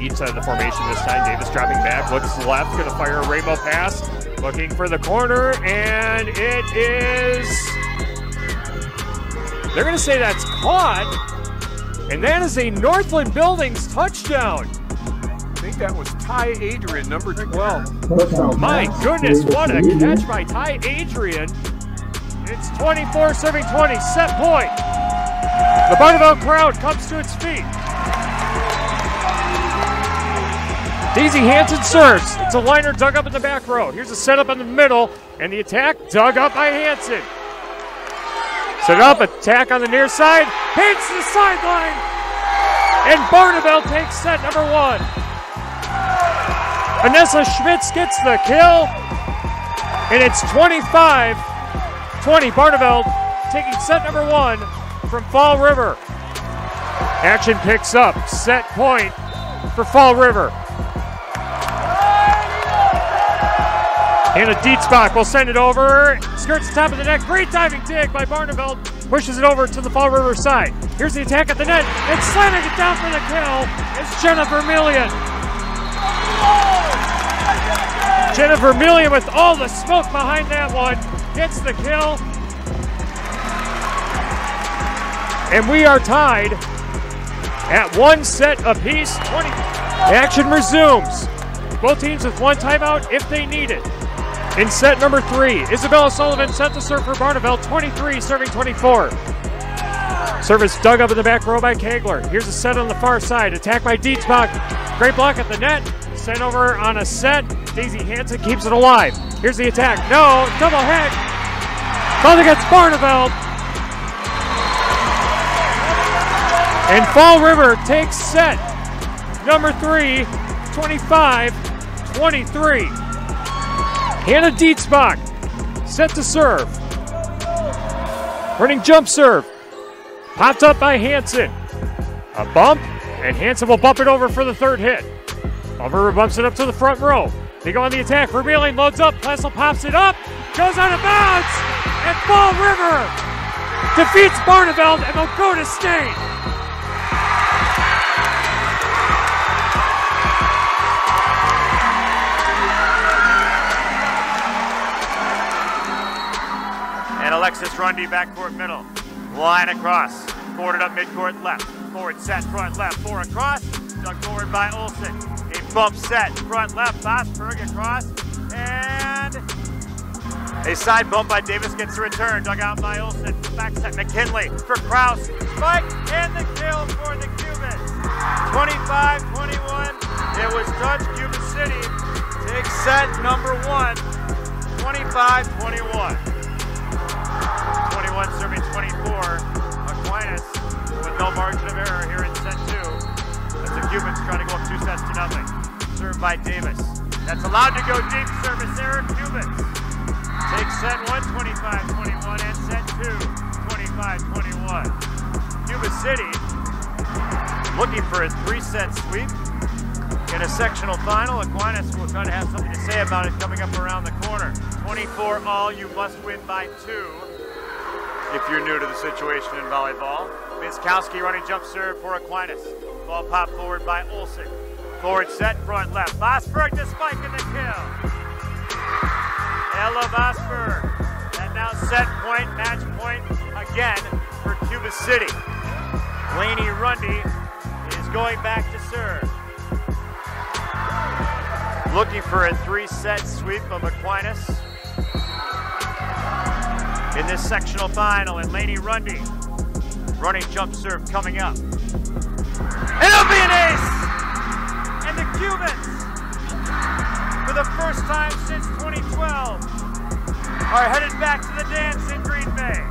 Two receivers to each side of the formation this time. Davis dropping back, looks left, going to fire a rainbow pass. Looking for the corner, and it is. They're going to say that's caught, and that is a Northland Buildings touchdown. I think that was Ty Adrian, number 12. My goodness, what a catch by Ty Adrian. It's 24 serving 20, set point. The Barneveld crowd comes to its feet. Daisy Hanson serves. It's a liner dug up in the back row. Here's a setup in the middle, and the attack dug up by Hanson. Set up, attack on the near side, hits the sideline, and Barneveld takes set number one. Vanessa Schmitz gets the kill, and it's 25 20. Barneveld taking set number one from Fall River. Action picks up, set point for Fall River. Hannah Dietzbach will send it over, skirts the top of the net. Great diving dig by Barneveld, pushes it over to the Fall River side. Here's the attack at the net, It's slamming it down for the kill It's Jenna Vermillion. Jenna Vermillion with all the smoke behind that one gets the kill. And we are tied at one set apiece. 20. Action resumes. Both teams with one timeout if they need it. In set number three, Isabella Sullivan set to serve for Barneveld, 23 serving 24. Service dug up in the back row by Kegler. Here's a set on the far side. Attack by Dietzbach. Great block at the net. Sent over on a set. Daisy Hanson keeps it alive. Here's the attack. No, double head. Ball against Barneveld. And Fall River takes set number three, 25 23. Hannah Dietzbach set to serve. Running jump serve. Popped up by Hanson. A bump, and Hanson will bump it over for the third hit. River bumps it up to the front row. They go on the attack. Vermillion loads up. Plessel pops it up. Goes out of bounds. And Fall River defeats Barneveld and will go to state. And Alexis Rundy backcourt middle. Line across. Forwarded up midcourt left. Forward set, front left. Four across. Dug forward by Olson. A bump set, front left. Vosberg across. And a side bump by Davis gets a return. Dug out by Olson. Back set McKinley for Kraus. Spike and the kill for the Cubans. 25-21. It was Dutch Cuban City. Takes set number one. 25-21. 21 serving 24. Aquinas with no margin of error here in set two. As the Cubans try to go up two sets to nothing. Served by Davis. That's allowed to go deep service error. Cubans take set one 25-21 and set two 25-21. Cuba City looking for a three-set sweep in a sectional final. Aquinas will try to have something to say about it coming up around the corner. 24 all, you must win by two if you're new to the situation in volleyball. Miskowski running jump serve for Aquinas. Ball popped forward by Olson. Forward set, front left. Vosberg to spike in the kill. Ella Vosberg. And now set point, match point again for Cuba City. Laney Rundy is going back to serve. Looking for a three-set sweep of Aquinas in this sectional final, and Laney Rundy running jump serve coming up. It'll be an ace! And the Cubans, for the first time since 2012, are headed back to the dance in Green Bay.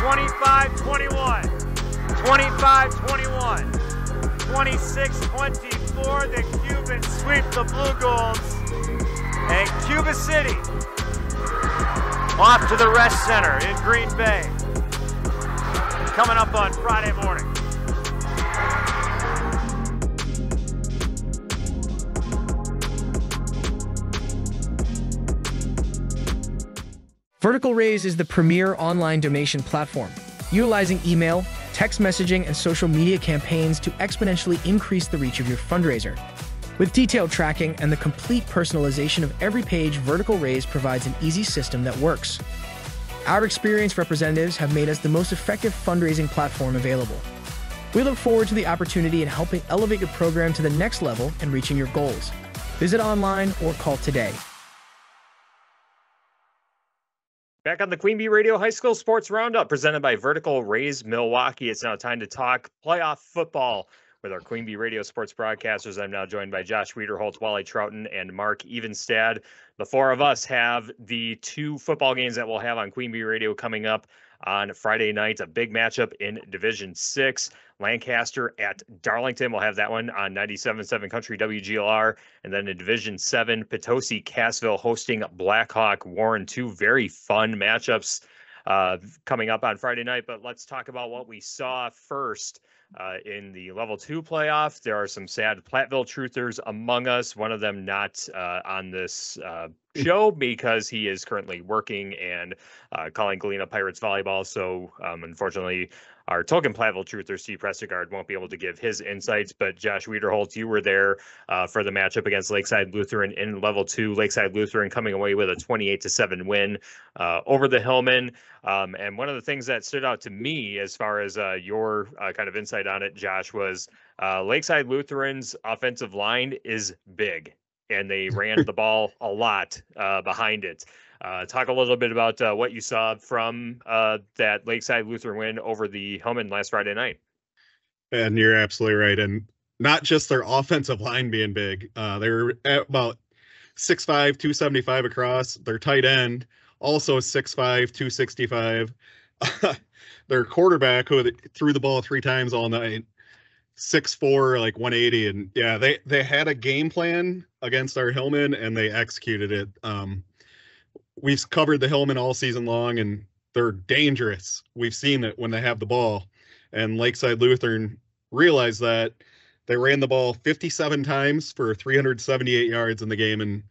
Twenty-five, twenty-one. 25 21. 26 24. The Cubans sweep the Blugolds. And Cuba City off to the Resch Center in Green Bay. Coming up on Friday morning. Vertical Raise is the premier online donation platform, utilizing email, text messaging, and social media campaigns to exponentially increase the reach of your fundraiser. With detailed tracking and the complete personalization of every page, Vertical Raise provides an easy system that works. Our experienced representatives have made us the most effective fundraising platform available. We look forward to the opportunity in helping elevate your program to the next level and reaching your goals. Visit online or call today. Back on the QueenB Radio High School Sports Roundup, presented by Vertical Raise Milwaukee. It's now time to talk playoff football with our QueenB Radio Sports broadcasters. I'm now joined by Josh Wiederholtz, Wally Trouton, and Mark Evenstad. The four of us have the two football games that we'll have on QueenB Radio coming up on Friday night. A big matchup in Division Six. Lancaster at Darlington. We'll have that one on 97.7 Country WGLR. And then in Division 7, Potosi Cassville hosting Blackhawk Warren. Two very fun matchups uh, coming up on Friday night. But let's talk about what we saw first. Uh, in the level two playoff, there are some sad Platteville truthers among us. One of them not uh, on this uh, show because he is currently working and uh, calling Galena Pirates volleyball. So, um, unfortunately, our token Platteville truther, Steve Prestigard, won't be able to give his insights. But Josh Wiederholtz, you were there uh, for the matchup against Lakeside Lutheran in level two. Lakeside Lutheran coming away with a 28 to 7 win uh, over the Hillmen. Um, and one of the things that stood out to me as far as uh, your uh, kind of insight on it, Josh, was uh, Lakeside Lutheran's offensive line is big and they ran the ball a lot uh, behind it. Uh, talk a little bit about uh, what you saw from uh, that Lakeside Lutheran win over the Hillmen last Friday night. And you're absolutely right. And not just their offensive line being big, they were about 6'5, 275 across. Their tight end, also 6'5, 265. their quarterback, who threw the ball three times all night, six four like 180 and yeah they they had a game plan against our Hillmen and they executed it um we've covered the hillmen all season long and they're dangerous. We've seen it when they have the ball. And lakeside lutheran realized that they ran the ball 57 times for 378 yards in the game and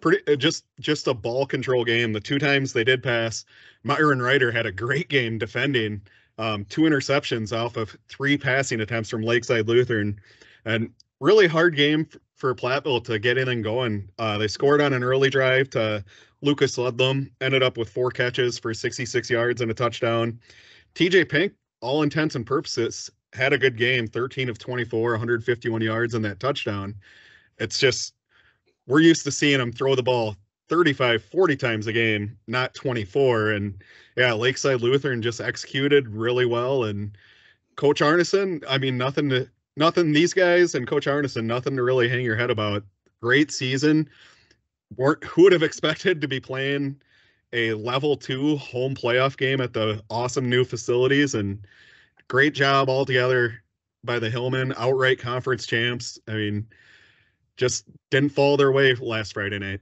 pretty just just a ball control game. The two times they did pass myron ryder had a great game defending um, two interceptions off of three passing attempts from Lakeside Lutheran, and really hard game for Platteville to get in and going. Uh, they scored on an early drive to Lucas Ludlam, ended up with four catches for 66 yards and a touchdown. TJ Pink, all intents and purposes, had a good game 13 of 24, 151 yards and that touchdown. It's just, we're used to seeing him throw the ball 35, 40 times a game, not 24. And yeah, Lakeside Lutheran just executed really well. And Coach Arneson, I mean, nothing to nothing these guys and Coach Arneson, nothing to really hang your head about. Great season. Weren't who would have expected to be playing a level two home playoff game at the awesome new facilities and great job altogether by the Hillmen, outright conference champs. I mean, just didn't fall their way last Friday night.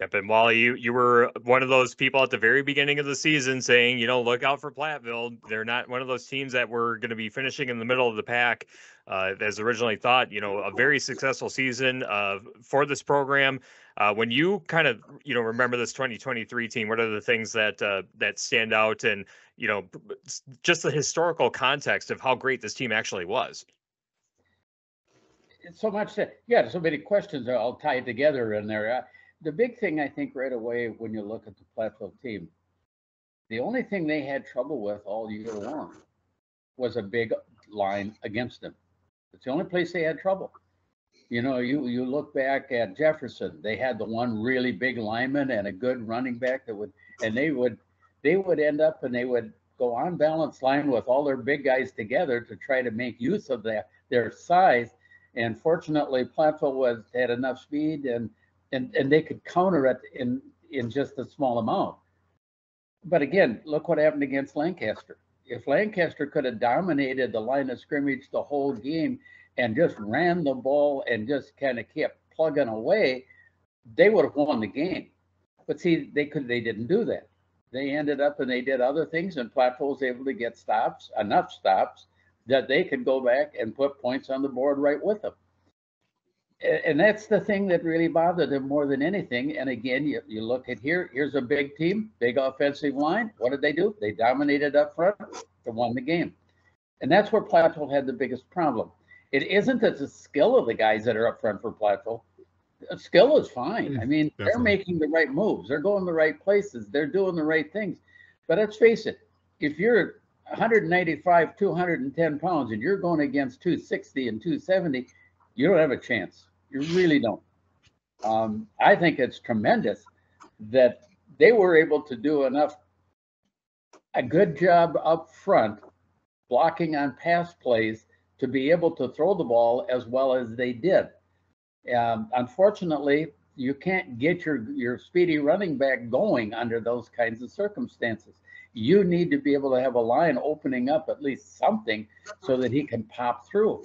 Yep, and Wally, you you were one of those people at the very beginning of the season saying, you know, look out for Platteville. They're not one of those teams that were going to be finishing in the middle of the pack, uh, as originally thought. You know, a very successful season uh, for this program. Uh, when you kind of you know remember this 2023 team, what are the things that uh, that stand out, and you know, just the historical context of how great this team actually was? So much yeah, so many questions are all tied together in there uh, the big thing I think right away when you look at the Platteville team, the only thing they had trouble with all year long was a big line against them. It's the only place they had trouble. You know, you you look back at Jefferson, they had the one really big lineman and a good running back that would and they would they would end up and they would go on balance line with all their big guys together to try to make use of their their size. And fortunately, Platteville was had enough speed and and and they could counter it in in just a small amount. But again, look what happened against Lancaster. If Lancaster could have dominated the line of scrimmage the whole game and just ran the ball and just kind of kept plugging away, they would have won the game. But see, they could they didn't do that. They ended up and they did other things, and Platteville was able to get stops, enough stops that they could go back and put points on the board right with them and that's the thing that really bothered them more than anything. And again, you, you look at here, here's a big team, big offensive line. What did they do? They dominated up front to won the game. And that's where Platteville had the biggest problem. It isn't that the skill of the guys that are up front for Platteville. Skill is fine. I mm, mean, Definitely. they're making the right moves. They're going the right places. They're doing the right things. But let's face it, if you're 195, 210 pounds and you're going against 260 and 270, you don't have a chance. You really don't. Um, I think it's tremendous that they were able to do enough, a good job up front, blocking on pass plays to be able to throw the ball as well as they did. Um, unfortunately, you can't get your, your speedy running back going under those kinds of circumstances. You need to be able to have a line opening up at least something so that he can pop through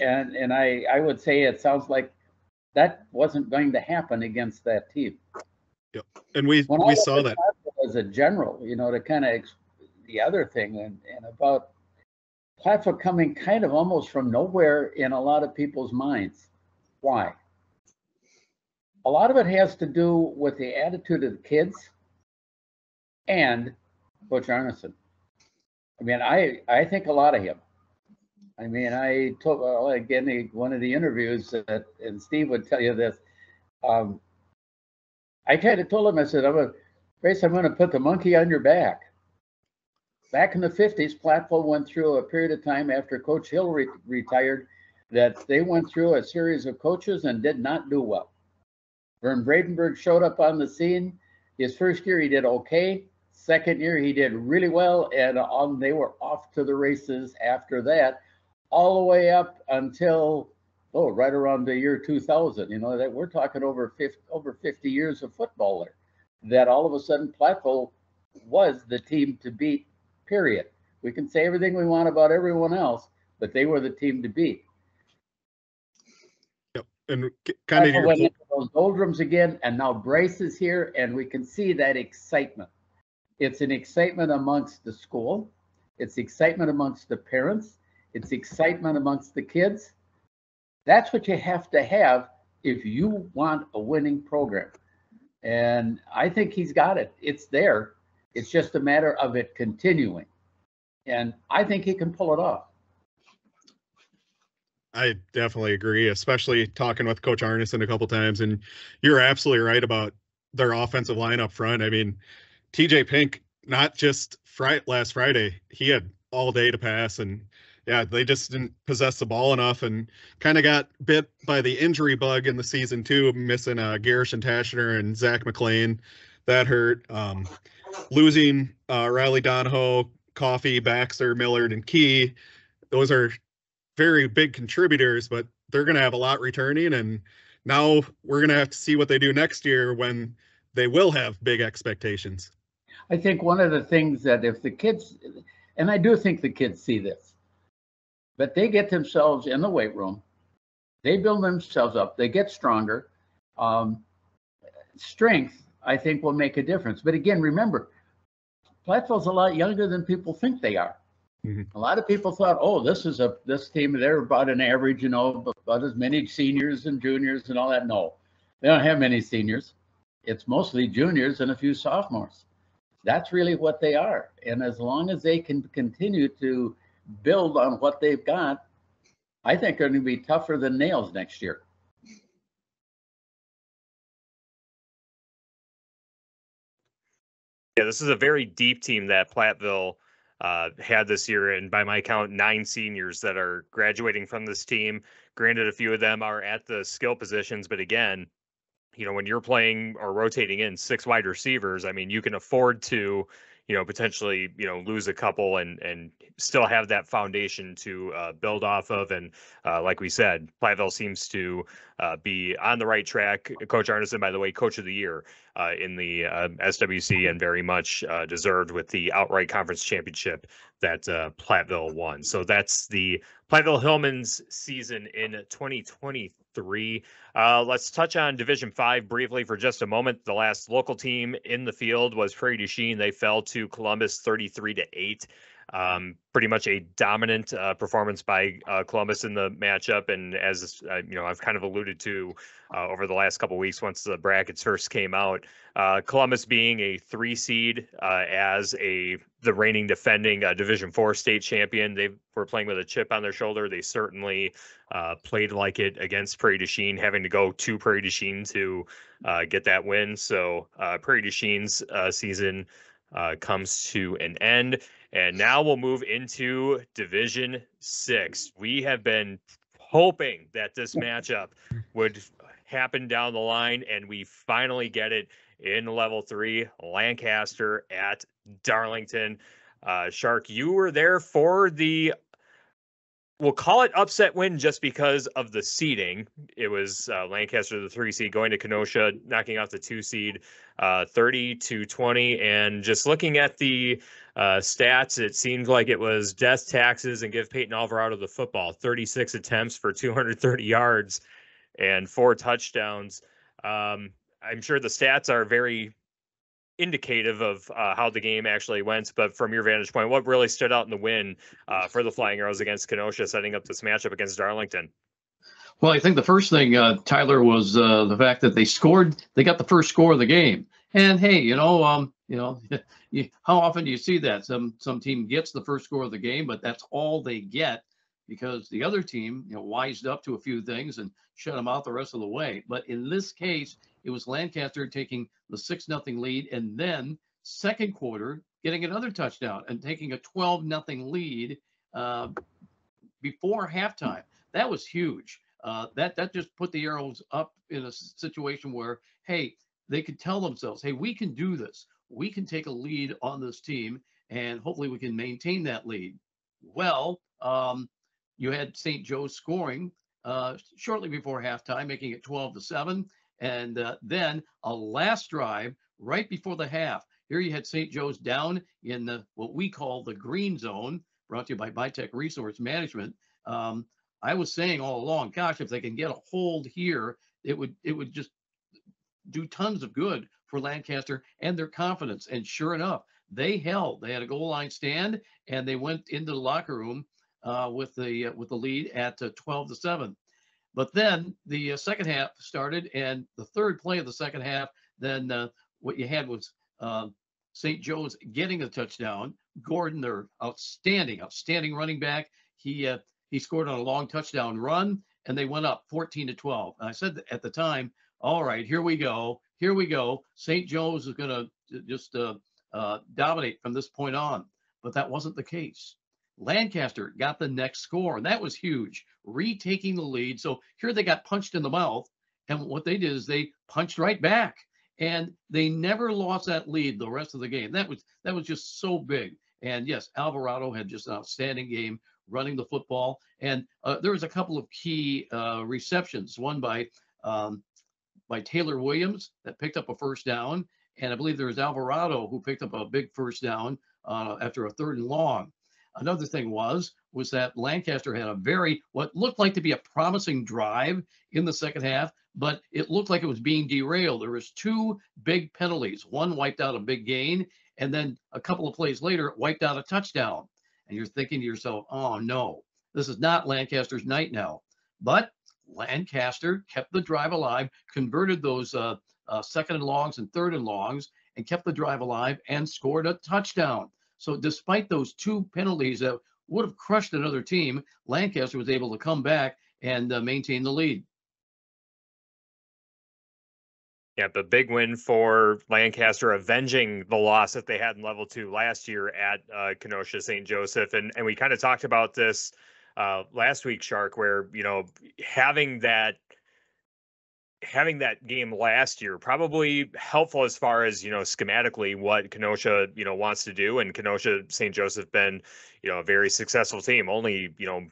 and and I I would say it sounds like that wasn't going to happen against that team. Yep, and we when we saw that as a general, you know, to kind of the other thing and and about Platteville coming kind of almost from nowhere in a lot of people's minds. Why? A lot of it has to do with the attitude of the kids and Coach Arneson. I mean, I I think a lot of him. I mean, I told well, again one of the interviews, that, and Steve would tell you this. Um, I kind of told him, I said, I'm a, Grace, I'm going to put the monkey on your back. Back in the 50s, Platteville went through a period of time after Coach Hill re- retired that they went through a series of coaches and did not do well. Vern Bradenberg showed up on the scene. His first year, he did okay. Second year, he did really well, and um, they were off to the races after that all the way up until oh right around the year 2000 you know that we're talking over 50 over 50 years of football there that all of a sudden Platteville was the team to beat period. We can say everything we want about everyone else but they were the team to beat. Yep and kind of went into those doldrums again and now Bryce is here and we can see that excitement. It's an excitement amongst the school. It's excitement amongst the parents it's excitement amongst the kids. That's what you have to have if you want a winning program. And I think he's got it. It's there. It's just a matter of it continuing. And I think he can pull it off. I definitely agree, especially talking with Coach Arneson a couple times. And you're absolutely right about their offensive line up front. I mean, TJ Pink, not just Friday, last Friday, he had all day to pass and yeah, they just didn't possess the ball enough and kind of got bit by the injury bug in the season too, missing uh, Garish and Tashner and Zach McLean. That hurt. Um, losing uh, Riley Donahoe, Coffee, Baxter, Millard, and Key. Those are very big contributors, but they're going to have a lot returning. And now we're going to have to see what they do next year when they will have big expectations. I think one of the things that if the kids, and I do think the kids see this, but they get themselves in the weight room. They build themselves up. They get stronger. Um, strength, I think, will make a difference. But again, remember, Platteville's a lot younger than people think they are. A lot of people thought, oh, this is a this team. They're about an average, you know, about as many seniors and juniors and all that. No, they don't have many seniors. It's mostly juniors and a few sophomores. That's really what they are. And as long as they can continue to build on what they've got, I think they're going to be tougher than nails next year. Yeah, this is a very deep team that Platteville uh, had this year, and by my count, nine seniors that are graduating from this team. Granted, a few of them are at the skill positions, but again, you know, when you're playing or rotating in six wide receivers, I mean, you can afford to, you know, potentially, you know, lose a couple and and still have that foundation to uh, build off of. And uh, like we said, Platteville seems to uh, be on the right track. Coach Arneson, by the way, Coach of the Year uh, in the uh, SWC, and very much uh, deserved with the outright conference championship that Platteville won. So that's the Platteville Hillmen's season in 2023. Uh, let's touch on Division Five briefly for just a moment. The last local team in the field was Prairie du Chien. They fell to Columbus 33 to eight. Um, pretty much a dominant uh, performance by uh, Columbus in the matchup, and as uh, you know, I've kind of alluded to uh, over the last couple weeks once the brackets first came out. Uh, Columbus being a three seed uh, as a the reigning defending Division Four state champion, they were playing with a chip on their shoulder. They certainly played like it against Prairie du Chien, having to go to Prairie du Chien to get that win. So Prairie du Chien's season. Comes to an end. And now we'll move into Division Six. We have been hoping that this matchup would happen down the line, and we finally get it in level three Lancaster at Darlington. Uh, Shark, you were there for the we'll call it upset win just because of the seeding. It was uh, Lancaster, the three seed, going to Kenosha, knocking out the two seed, uh, 30 to 20. And just looking at the uh, stats, it seemed like it was death taxes and give Peyton Alvarado the football 36 attempts for 230 yards and four touchdowns. Um, I'm sure the stats are very indicative of uh, how the game actually went. But from your vantage point, what really stood out in the win uh, for the Flying Arrows against Kenosha, setting up this matchup against Darlington? Well, I think the first thing, uh, Tyler, was uh, the fact that they scored. They got the first score of the game, and hey, you know, um, you know, you, how often do you see that? Some some team gets the first score of the game, but that's all they get because the other team, you know, wised up to a few things and shut them out the rest of the way. But in this case, it was Lancaster taking the six nothing lead, and then second quarter getting another touchdown and taking a 12 nothing lead uh, before halftime. That was huge. Uh, that that just put the arrows up in a situation where hey they could tell themselves hey we can do this we can take a lead on this team and hopefully we can maintain that lead well um, you had st joe's scoring uh, shortly before halftime making it 12 to 7 and uh, then a last drive right before the half. Here you had St. Joe's down in the what we call the green zone, brought to you by Bitech Resource Management. Um, I was saying all along, gosh, if they can get a hold here, it would it would just do tons of good for Lancaster and their confidence. And sure enough, they held. They had a goal line stand, and they went into the locker room uh, with the uh, with the lead at uh, 12 to seven. But then the uh, second half started, and the third play of the second half, then uh, what you had was uh, St. Joe's getting a touchdown. Gordon, their outstanding, outstanding running back, he he scored on a long touchdown run, and they went up 14 to 12. And I said at the time, all right, here we go, here we go. St. Joe's is going to just uh, uh, dominate from this point on. But that wasn't the case. Lancaster got the next score, and that was huge, retaking the lead. So here they got punched in the mouth, and what they did is they punched right back, and they never lost that lead the rest of the game. That was that was just so big. And yes, Alvarado had just an outstanding game running the football, and uh, there was a couple of key uh, receptions. One by um, by Taylor Williams that picked up a first down, and I believe there was Alvarado who picked up a big first down uh, after a third and long. another thing was was that Lancaster had a very what looked like to be a promising drive in the second half, but it looked like it was being derailed. There was two big penalties. One wiped out a big gain, and then a couple of plays later, wiped out a touchdown. And you're thinking to yourself, "Oh no, this is not Lancaster's night now." But Lancaster kept the drive alive, converted those uh, uh, second and longs and third and longs, and kept the drive alive and scored a touchdown. So despite those two penalties that would have crushed another team, Lancaster was able to come back and uh, maintain the lead. Yeah, the big win for Lancaster, avenging the loss that they had in level two last year at uh, Kenosha St. Joseph, and and we kind of talked about this uh, last week, Shark, where you know having that having that game last year probably helpful as far as you know schematically what Kenosha you know wants to do and Kenosha St. Joseph been you know a very successful team only you know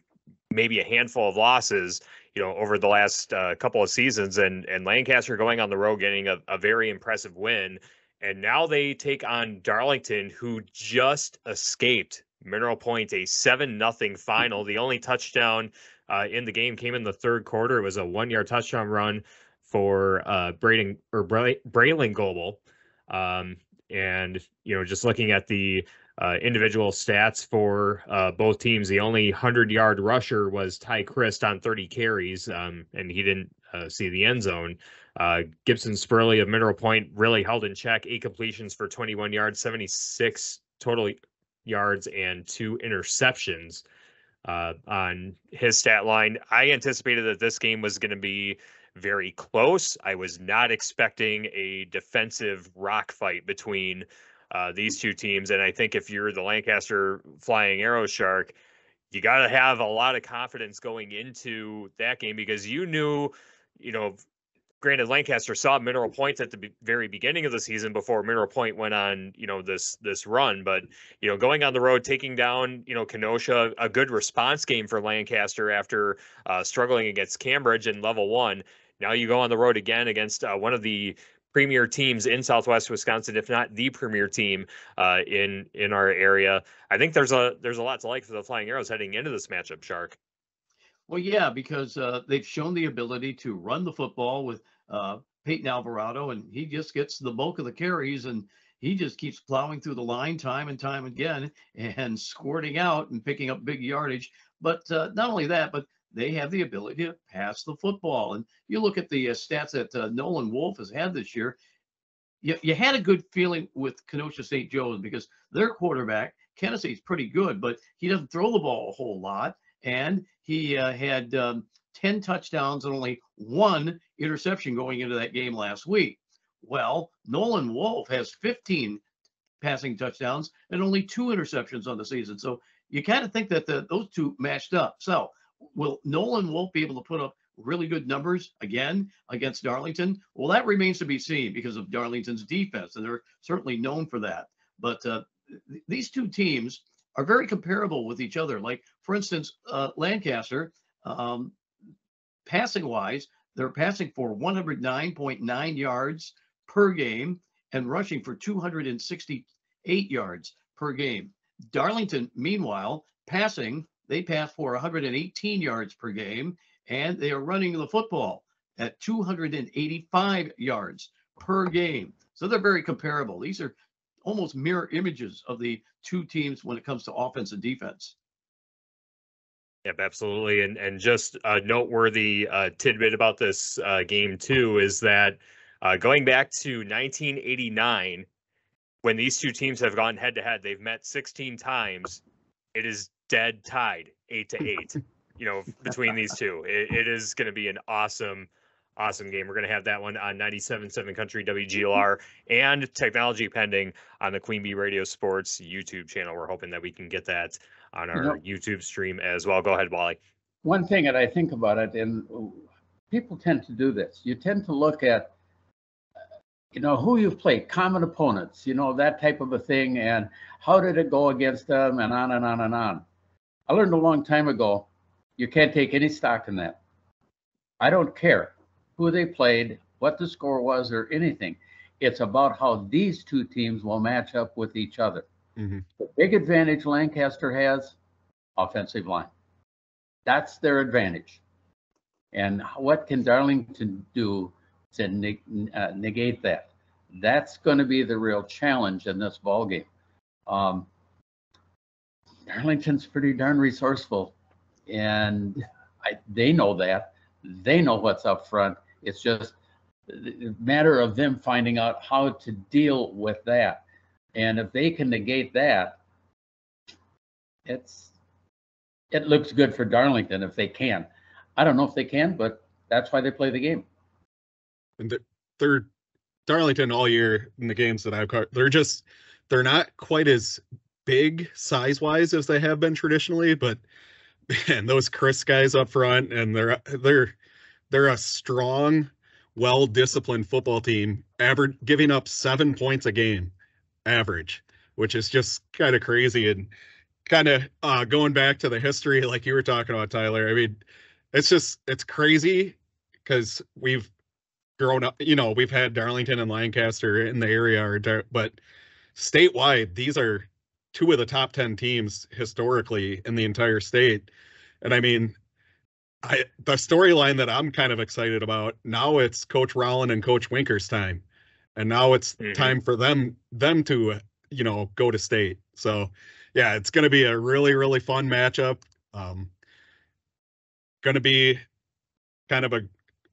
maybe a handful of losses you know over the last uh, couple of seasons and and Lancaster going on the road getting a, a very impressive win and now they take on Darlington who just escaped Mineral Point a 7 nothing final the only touchdown uh, in the game came in the third quarter it was a one yard touchdown run for uh, Braden or Bra- Braylon Goebel. Um, and, you know, just looking at the uh, individual stats for uh, both teams, the only 100 yard rusher was Ty Christ on 30 carries, um, and he didn't uh, see the end zone. Uh, Gibson Spurley of Mineral Point really held in check, eight completions for 21 yards, 76 total yards, and two interceptions uh, on his stat line. I anticipated that this game was going to be very close. I was not expecting a defensive rock fight between uh, these two teams. And I think if you're the Lancaster Flying Arrow Shark, you got to have a lot of confidence going into that game because you knew, you know, granted Lancaster saw Mineral Point at the very beginning of the season before Mineral Point went on, you know, this this run, but you know, going on the road, taking down, you know, Kenosha, a good response game for Lancaster after uh, struggling against Cambridge in level one. Now you go on the road again against uh, one of the premier teams in Southwest Wisconsin, if not the premier team uh, in in our area. I think there's a there's a lot to like for the Flying Arrows heading into this matchup, Shark. Well, yeah, because uh, they've shown the ability to run the football with uh, Peyton Alvarado, and he just gets the bulk of the carries, and he just keeps plowing through the line time and time again and squirting out and picking up big yardage. But uh, not only that, but they have the ability to pass the football. And you look at the uh, stats that uh, Nolan Wolf has had this year. You, you had a good feeling with Kenosha St. Joe's because their quarterback, Kennedy, is pretty good, but he doesn't throw the ball a whole lot. And he uh, had um, 10 touchdowns and only one interception going into that game last week. Well, Nolan Wolf has 15 passing touchdowns and only two interceptions on the season. So you kind of think that the, those two matched up. So will Nolan won't be able to put up really good numbers again against Darlington? Well, that remains to be seen because of Darlington's defense, and they're certainly known for that. But uh, th- these two teams are very comparable with each other. Like, for instance, uh, Lancaster, um, passing wise, they're passing for 109.9 yards per game and rushing for 268 yards per game. Darlington, meanwhile, passing they pass for 118 yards per game, and they are running the football at 285 yards per game. So they're very comparable. These are almost mirror images of the two teams when it comes to offense and defense. Yep, absolutely. And and just a noteworthy uh, tidbit about this uh, game too is that uh, going back to 1989, when these two teams have gone head to head, they've met 16 times. It is dead tied, eight to eight. you know, between these two, it, it is going to be an awesome, awesome game. We're going to have that one on 97.7 Country WGLR and technology pending on the QueenB Radio Sports YouTube channel. We're hoping that we can get that on our you know, YouTube stream as well. Go ahead, Wally. One thing that I think about it, and people tend to do this, you tend to look at you know, who you've played, common opponents, you know, that type of a thing, and how did it go against them, and on and on and on. I learned a long time ago, you can't take any stock in that. I don't care who they played, what the score was, or anything. It's about how these two teams will match up with each other. Mm-hmm. The big advantage Lancaster has offensive line. That's their advantage. And what can Darlington do to neg- uh, negate that? That's going to be the real challenge in this ball game. Um, Darlington's pretty darn resourceful, and I, they know that. They know what's up front. It's just a matter of them finding out how to deal with that. And if they can negate that, it's it looks good for Darlington if they can. I don't know if they can, but that's why they play the game. And they're, they're Darlington all year in the games that I've caught. They're just they're not quite as big size wise as they have been traditionally, but man, those Chris guys up front and they're they're they're a strong, well disciplined football team, average giving up seven points a game average, which is just kind of crazy and kind of uh, going back to the history like you were talking about, Tyler. I mean, it's just it's crazy because we've grown up, you know, we've had Darlington and Lancaster in the area, but statewide, these are two of the top 10 teams historically in the entire state. And I mean, I the storyline that I'm kind of excited about now it's Coach Rowland and Coach Winker's time. And now it's mm-hmm. time for them them to, you know, go to state. So yeah, it's gonna be a really, really fun matchup. Um gonna be kind of a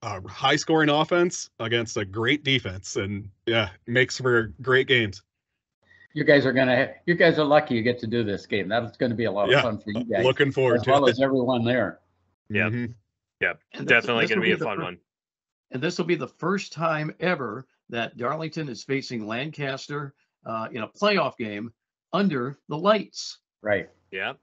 a high scoring offense against a great defense and yeah makes for great games you guys are gonna you guys are lucky you get to do this game that's going to be a lot of yeah, fun for you guys looking forward as to well it. as everyone there yeah mm-hmm. yeah definitely going to be a fun first, one and this will be the first time ever that darlington is facing lancaster uh, in a playoff game under the lights right yeah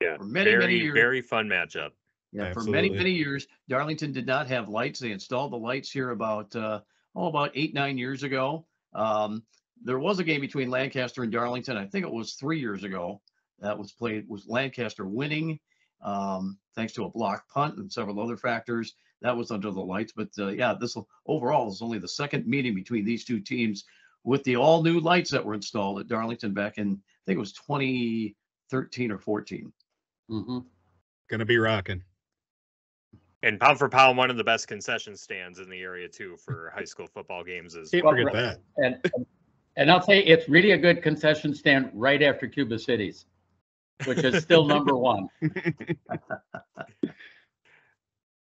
yeah for many very, many years very fun matchup yeah, Absolutely. for many many years, Darlington did not have lights. They installed the lights here about uh, oh about eight nine years ago. Um, there was a game between Lancaster and Darlington. I think it was three years ago. That was played was Lancaster winning um, thanks to a block punt and several other factors. That was under the lights. But uh, yeah, this overall is only the second meeting between these two teams with the all new lights that were installed at Darlington back in I think it was 2013 or 14. Mm-hmm. Gonna be rocking. And pound for pound, one of the best concession stands in the area too for high school football games is. Can't forget that. And and I'll say it's really a good concession stand right after Cuba City's, which is still number one.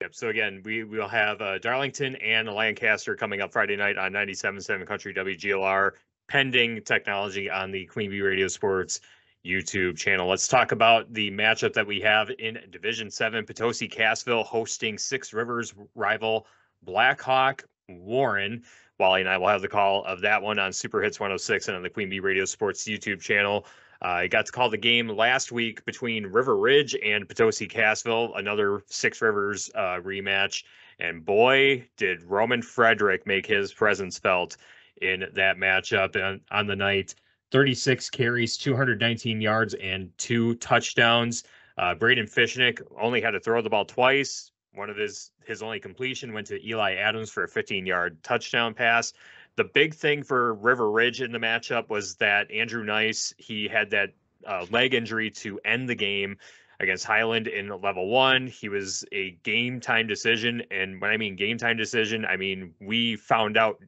Yep. So again, we will have uh, Darlington and Lancaster coming up Friday night on 97.7 Country WGLR, pending technology on the QueenB Radio Sports YouTube channel. Let's talk about the matchup that we have in Division 7. Potosi Cassville hosting Six Rivers rival Blackhawk Warren. Wally and I will have the call of that one on Super Hits 106 and on the QueenB Radio Sports YouTube channel. Uh, I got to call the game last week between River Ridge and Potosi Cassville, another Six Rivers uh, rematch. And boy, did Roman Frederick make his presence felt in that matchup on, on the night. 36 carries, 219 yards, and two touchdowns. Uh, Braden Fishnick only had to throw the ball twice. One of his his only completion went to Eli Adams for a 15 yard touchdown pass. The big thing for River Ridge in the matchup was that Andrew Nice he had that uh, leg injury to end the game against Highland in level one. He was a game time decision. And when I mean game time decision, I mean we found out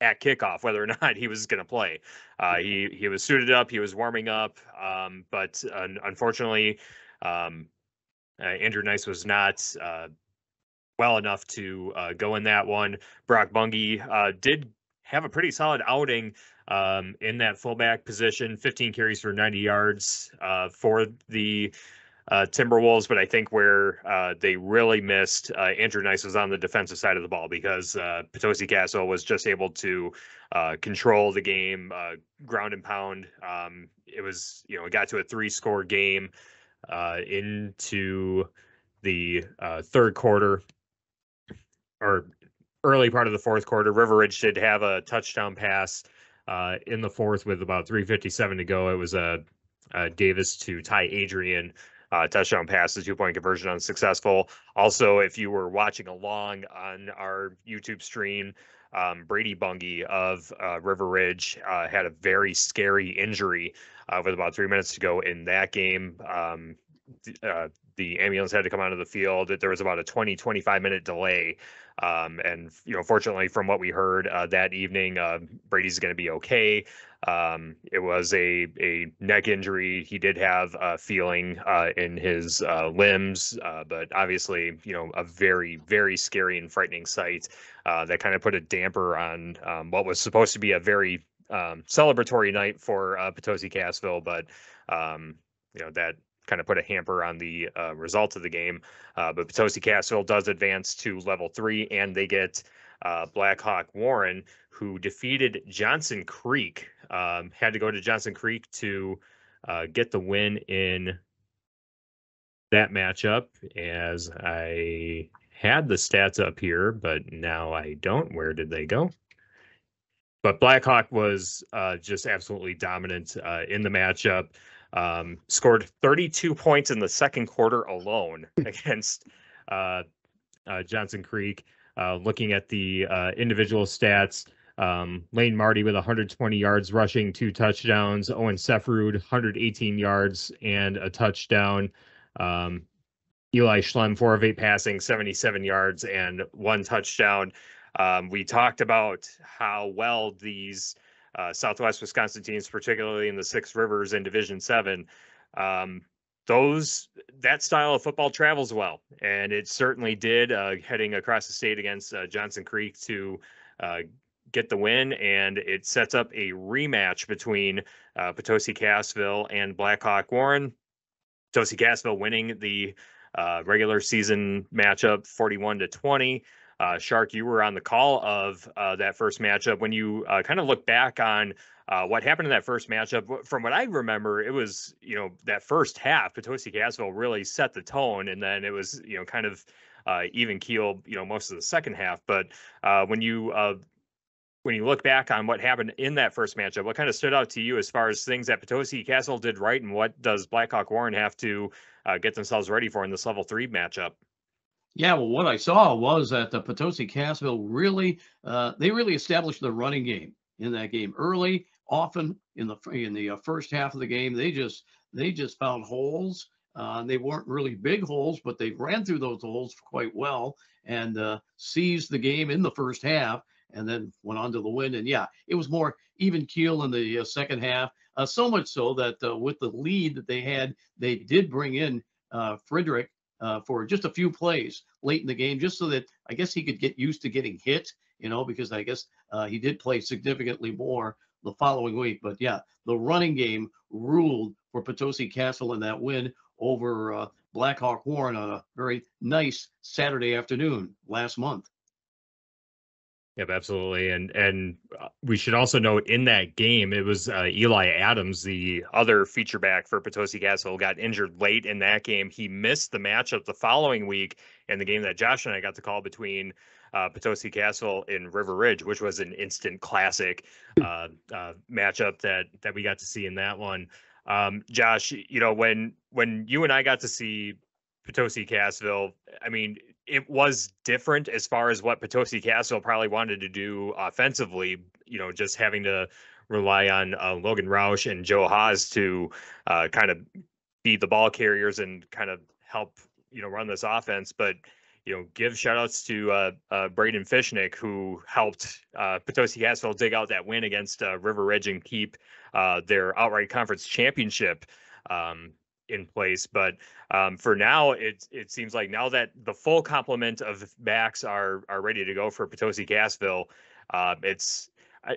at kickoff whether or not he was going to play. Uh, he he was suited up, he was warming up, um, but uh, unfortunately, um, uh, Andrew Nice was not uh, well enough to uh, go in that one. Brock Bungie uh, did have a pretty solid outing um, in that fullback position, 15 carries for 90 yards for the uh, Timberwolves, but I think where uh, they really missed uh, Andrew Nice was on the defensive side of the ball because uh, Potosi Cassville was just able to uh, control the game, uh, ground and pound. Um, it was, you know, it got to a three score game into the third quarter or early part of the fourth quarter. River Ridge did have a touchdown pass in the fourth with about 3.57 to go. It was a Davis to Ty Adrian uh, touchdown pass, the two point conversion unsuccessful. Also, if you were watching along on our YouTube stream, um, Brady Bungie of uh, River Ridge uh, had a very scary injury uh, with about three minutes to go in that game. Um, uh, the ambulance had to come onto the field. There was about a 20, 25 minute delay. Um, and, you know, fortunately, from what we heard uh, that evening, uh, Brady's going to be okay. Um, it was a, a neck injury. He did have a feeling uh, in his uh, limbs, uh, but obviously, you know, a very, very scary and frightening sight uh, that kind of put a damper on um, what was supposed to be a very um, celebratory night for Potosi Cassville. But, um, you know, that kind of put a hamper on the uh, of the game. Uh, but Potosi Cassville does advance to level three, and they get uh, Blackhawk Warren, who defeated Johnson Creek. Um, had to go to Johnson Creek to uh, get the win in that matchup. As I had the stats up here, but now I don't. Where did they go? But Blackhawk was uh, just absolutely dominant uh, in the matchup um, scored 32 points in the second quarter alone against uh, uh, Johnson Creek. Uh, looking at the uh, individual stats, um, Lane Marty with 120 yards rushing, two touchdowns. Owen Sefrud, 118 yards and a touchdown. Um, Eli Schlem, four of eight passing, 77 yards and one touchdown. Um, we talked about how well these uh, Southwest Wisconsin teams, particularly in the Six Rivers in Division Seven, um, those that style of football travels well, and it certainly did. Uh, heading across the state against uh, Johnson Creek to uh, get the win, and it sets up a rematch between uh, Potosi Cassville and Blackhawk Warren. Potosi Cassville winning the uh, regular season matchup, forty-one to twenty. Uh, Shark, you were on the call of uh, that first matchup. When you uh, kind of look back on uh, what happened in that first matchup, from what I remember, it was you know that first half, Potosi Cassville really set the tone, and then it was you know kind of uh, even keel, you know, most of the second half. But uh, when you when you look back on what happened in that first matchup, what kind of stood out to you as far as things that Potosi Cassville did right, and what does Blackhawk Warren have to get themselves ready for in this level three matchup? Yeah, well, what I saw was that the Potosi Cassville really, uh, they really established the running game in that game early. Often in the in the uh, first half of the game, they just they just found holes. Uh, they weren't really big holes, but they ran through those holes quite well and uh, seized the game in the first half, and then went on to the win. And yeah, it was more even keel in the uh, second half. So much so that with the lead that they had, they did bring in Frederick uh, for just a few plays late in the game, just so that I guess he could get used to getting hit, you know, because I guess uh, he did play significantly more the following week. But yeah, the running game ruled for Potosi Cassville in that win over uh, Blackhawk Warren on a very nice Saturday afternoon last month. Yep, absolutely. And and uh, we should also note in that game, it was uh, Eli Adams, the other feature back for Potosi Cassville, got injured late in that game. He missed the matchup the following week in the game that Josh and I got to call between uh, Potosi Cassville and River Ridge, which was an instant classic uh, uh, matchup that that we got to see in that one. Um, Josh, you know when when you and I got to see Potosi Cassville, I mean, it was different as far as what Potosi Cassville probably wanted to do offensively. You know, just having to rely on uh, Logan Roush and Joe Haas to uh, kind of be the ball carriers and kind of help you know run this offense. But you know, give shout outs to uh, uh, Braden Fishnick who helped uh, Potosi Cassville dig out that win against uh, River Ridge and keep uh, their outright conference championship. Um, in place. But um, for now, it it seems like now that the full complement of backs are are ready to go for Potosi Cassville, uh, it's I,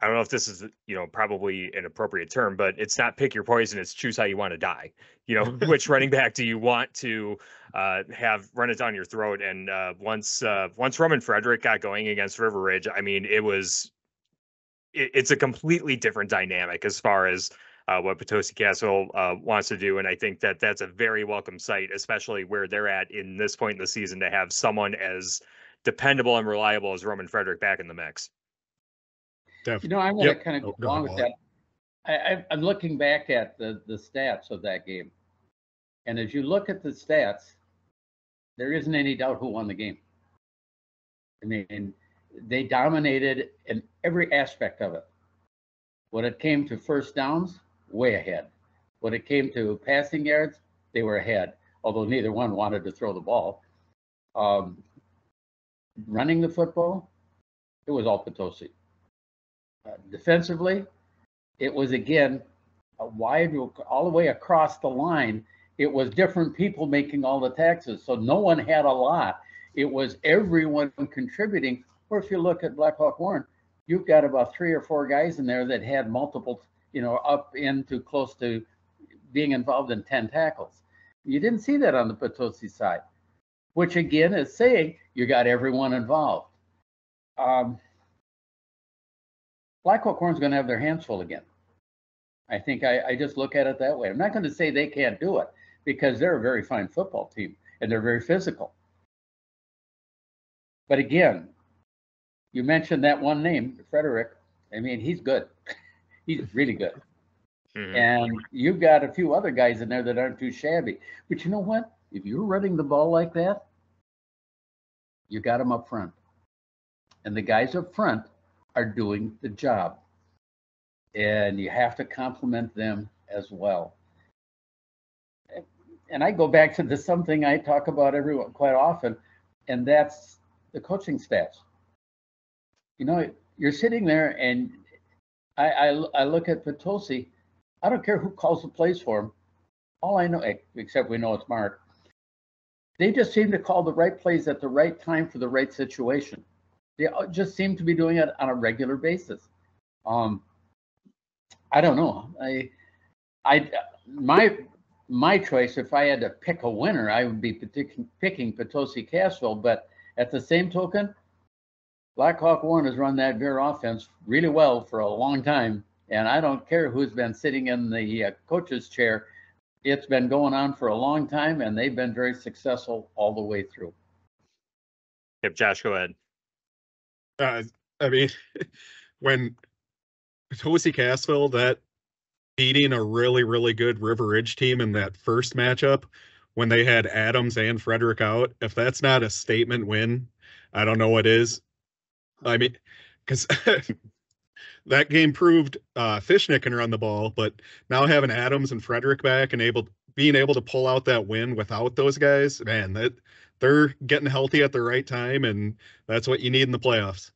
I don't know if this is you know probably an appropriate term, but it's not pick your poison. It's choose how you want to die. You know, which running back do you want to uh, have run it down your throat? And uh, once uh, once Roman Frederick got going against River Ridge, I mean, it was it, it's a completely different dynamic as far as uh, what Potosi Cassville uh, wants to do. And I think that that's a very welcome sight, especially where they're at in this point in the season to have someone as dependable and reliable as Roman Frederick back in the mix. Definitely. You know, I want yep. to kind of go, oh, along with that. I, I'm looking back at the, the stats of that game. And as you look at the stats, there isn't any doubt who won the game. I mean, they dominated in every aspect of it. When it came to first downs, way ahead. When it came to passing yards, they were ahead, although neither one wanted to throw the ball. Um, running the football, it was all Potosi. Uh, defensively, it was again wide, all the way across the line. It was different people making all the taxes, so no one had a lot. It was everyone contributing. Or if you look at Blackhawk Warren, you've got about three or four guys in there that had multiple, you know, up into close to being involved in 10 tackles. You didn't see that on the Potosi side, which again is saying you got everyone involved. Um, Blackhawk Warren's going to have their hands full again. I think I, I just look at it that way. I'm not going to say they can't do it because they're a very fine football team and they're very physical. But again, you mentioned that one name, Frederick. I mean, he's good. he's really good. Mm-hmm. And you've got a few other guys in there that aren't too shabby. But you know what? If you're running the ball like that, you got them up front. And the guys up front are doing the job. And you have to compliment them as well. And I go back to the something I talk about everyone quite often, and that's the coaching staffs. You know, you're sitting there and I, I, I look at Potosi. I don't care who calls the plays for him. All I know, except we know it's Mark, they just seem to call the right plays at the right time for the right situation. They just seem to be doing it on a regular basis. Um, I don't know. I, I, my, my choice, if I had to pick a winner, I would be picking, Potosi Cassville. But at the same token, Blackhawk Warren has run that Veer offense really well for a long time. And I don't care who's been sitting in the uh, coach's chair. It's been going on for a long time, and they've been very successful all the way through. Yep, Josh, go ahead. Uh, I mean, when Potosi Cassville, that beating a really, really good River Ridge team in that first matchup, when they had Adams and Frederick out, if that's not a statement win, I don't know what is. I mean, because that game proved uh, Fishnick can run the ball, but now having Adams and Frederick back and able being able to pull out that win without those guys, man, that they're getting healthy at the right time, and that's what you need in the playoffs.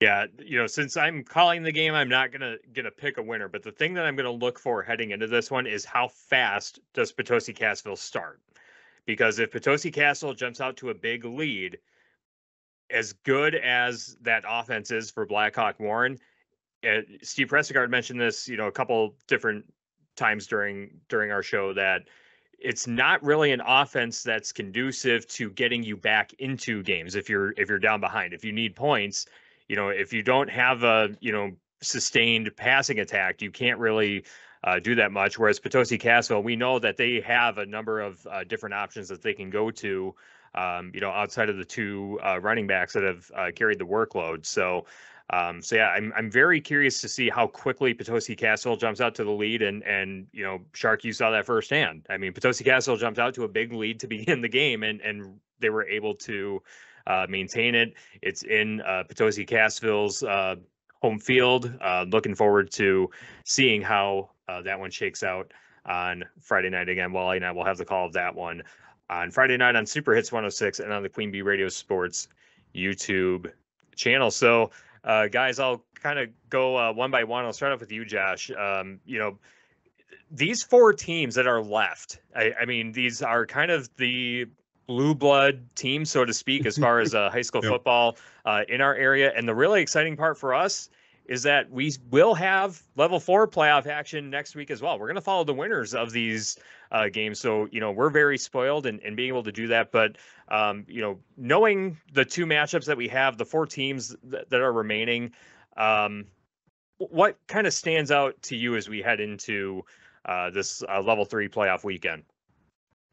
Yeah, you know, since I'm calling the game, I'm not gonna gonna pick a winner. But the thing that I'm gonna look for heading into this one is how fast does Potosi Cassville start? Because if Potosi Cassville jumps out to a big lead, as good as that offense is for Blackhawk Warren, uh, Steve Pressegard mentioned this, you know, a couple different times during during our show that it's not really an offense that's conducive to getting you back into games if you're if you're down behind. If you need points, you know, if you don't have a you know sustained passing attack, you can't really uh, do that much. Whereas Potosi Cassville, we know that they have a number of uh, different options that they can go to um, you know, outside of the two uh, running backs that have uh, carried the workload. So, um, so yeah, I'm I'm very curious to see how quickly Potosi Cassville jumps out to the lead, and and you know, Shark, you saw that firsthand. I mean, Potosi Cassville jumped out to a big lead to begin the game, and and they were able to uh, maintain it. It's in uh, Potosi Cassville's uh, home field. Uh, looking forward to seeing how that one shakes out on Friday night again. Wally and I will have the call of that one on Friday night on Super Hits 106 and on the QueenB Radio Sports YouTube channel. So, uh, guys, I'll kind of go uh, one by one. I'll start off with you, Josh. Um, you know, these four teams that are left, I, I, mean, these are kind of the blue blood teams, so to speak, as far as uh, high school yep. football uh, in our area. And the really exciting part for us is that we will have level four playoff action next week as well. We're going to follow the winners of these uh, games. So, you know, we're very spoiled in, in being able to do that. But, um, you know, knowing the two matchups that we have, the four teams that, that are remaining, um, what kind of stands out to you as we head into uh, this uh, level three playoff weekend?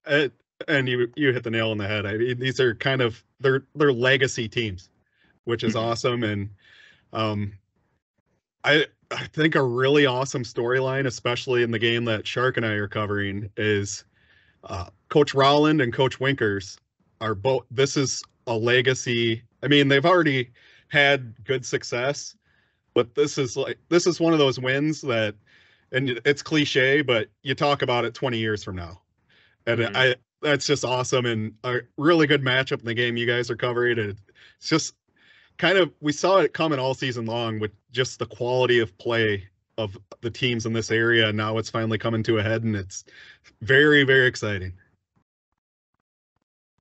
Uh, and you you hit the nail on the head. I mean, these are kind of they're they're legacy teams, which is mm-hmm. awesome. And um, I I think a really awesome storyline, especially in the game that Shark and I are covering, is uh, Coach Rowland and Coach Winkers are both. This is a legacy I mean, they've already had good success, but this is like this is one of those wins that, and it's cliche, but you talk about it 20 years from now, and Mhm. I that's just awesome and a really good matchup in the game you guys are covering. And it's just kind of we saw it coming all season long with just the quality of play of the teams in this area. And now it's finally coming to a head, and it's very very exciting.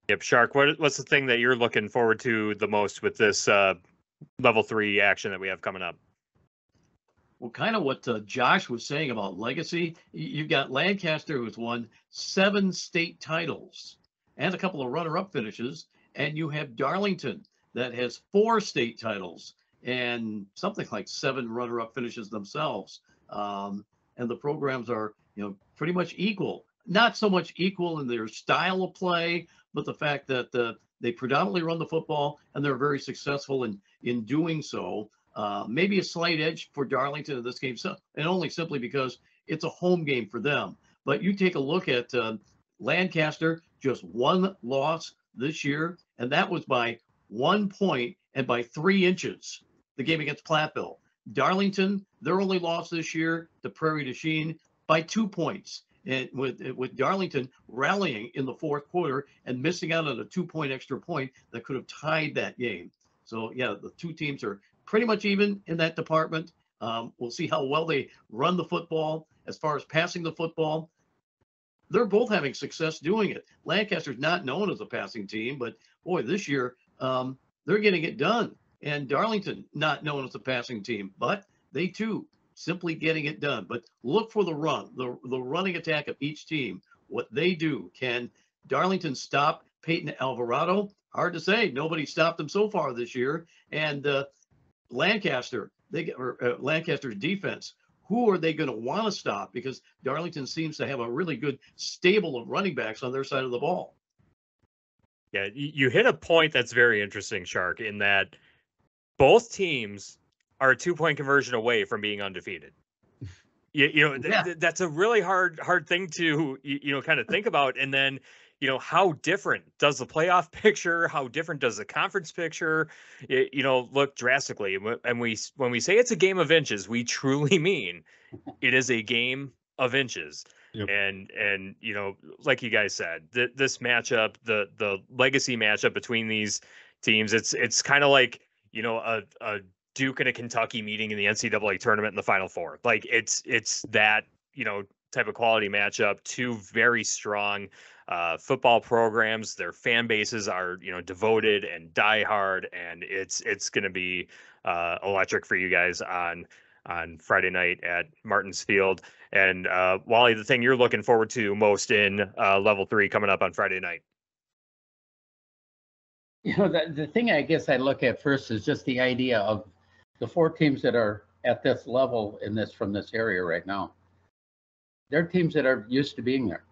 Yep, Shark. What what's the thing that you're looking forward to the most with this uh, level three action that we have coming up? Well, kind of what uh, Josh was saying about legacy. You've got Lancaster, who's won seven state titles and a couple of runner-up finishes, and you have Darlington that has four state titles and something like seven runner-up finishes themselves. Um, and the programs are, you know, pretty much equal. Not so much equal in their style of play, but the fact that uh, they predominantly run the football and they're very successful in in doing so. Uh, maybe a slight edge for Darlington in this game, so, and only simply because it's a home game for them. But you take a look at uh, Lancaster, just one loss this year, and that was by one point and by three inches. The game against Platteville. Darlington, their only loss this year to Prairie du Chien by two points. And with with Darlington rallying in the fourth quarter and missing out on a two point extra point that could have tied that game. So yeah, the two teams are pretty much even in that department. Um, we'll see how well they run the football as far as passing the football. They're both having success doing it. Lancaster's not known as a passing team, but boy, this year um, they're getting it done. And Darlington, not known as a passing team, but they too simply getting it done. But look for the run, the, the running attack of each team, what they do. Can Darlington stop Peyton Alvarado? Hard to say. Nobody stopped them so far this year. And uh, Lancaster, they get or, uh, Lancaster's defense. Who are they going to want to stop? Because Darlington seems to have a really good stable of running backs on their side of the ball. Yeah, you hit a point that's very interesting, Shark, in that both teams are a two point conversion away from being undefeated. You, you know, th- Yeah. th- that's a really hard hard thing to you, know kind of think about, and then you know how different does the playoff picture, how different does the conference picture, y- you know, look drastically. And we when we say it's a game of inches, we truly mean it is a game of inches. Yep. And and you know, like you guys said, th- this matchup, the the legacy matchup between these teams, it's it's kind of like you know a a Duke and a Kentucky meeting in the NCAA tournament in the Final Four. Like it's it's that you know type of quality matchup. Two very strong uh, football programs. Their fan bases are you know devoted and diehard, and it's it's going to be uh, electric for you guys on on Friday night at Martins Field. And uh, Wally, the thing you're looking forward to most in uh, Level Three coming up on Friday night. You know, the, the thing I guess I look at first is just the idea of the four teams that are at this level in this from this area right now. They're teams that are used to being there.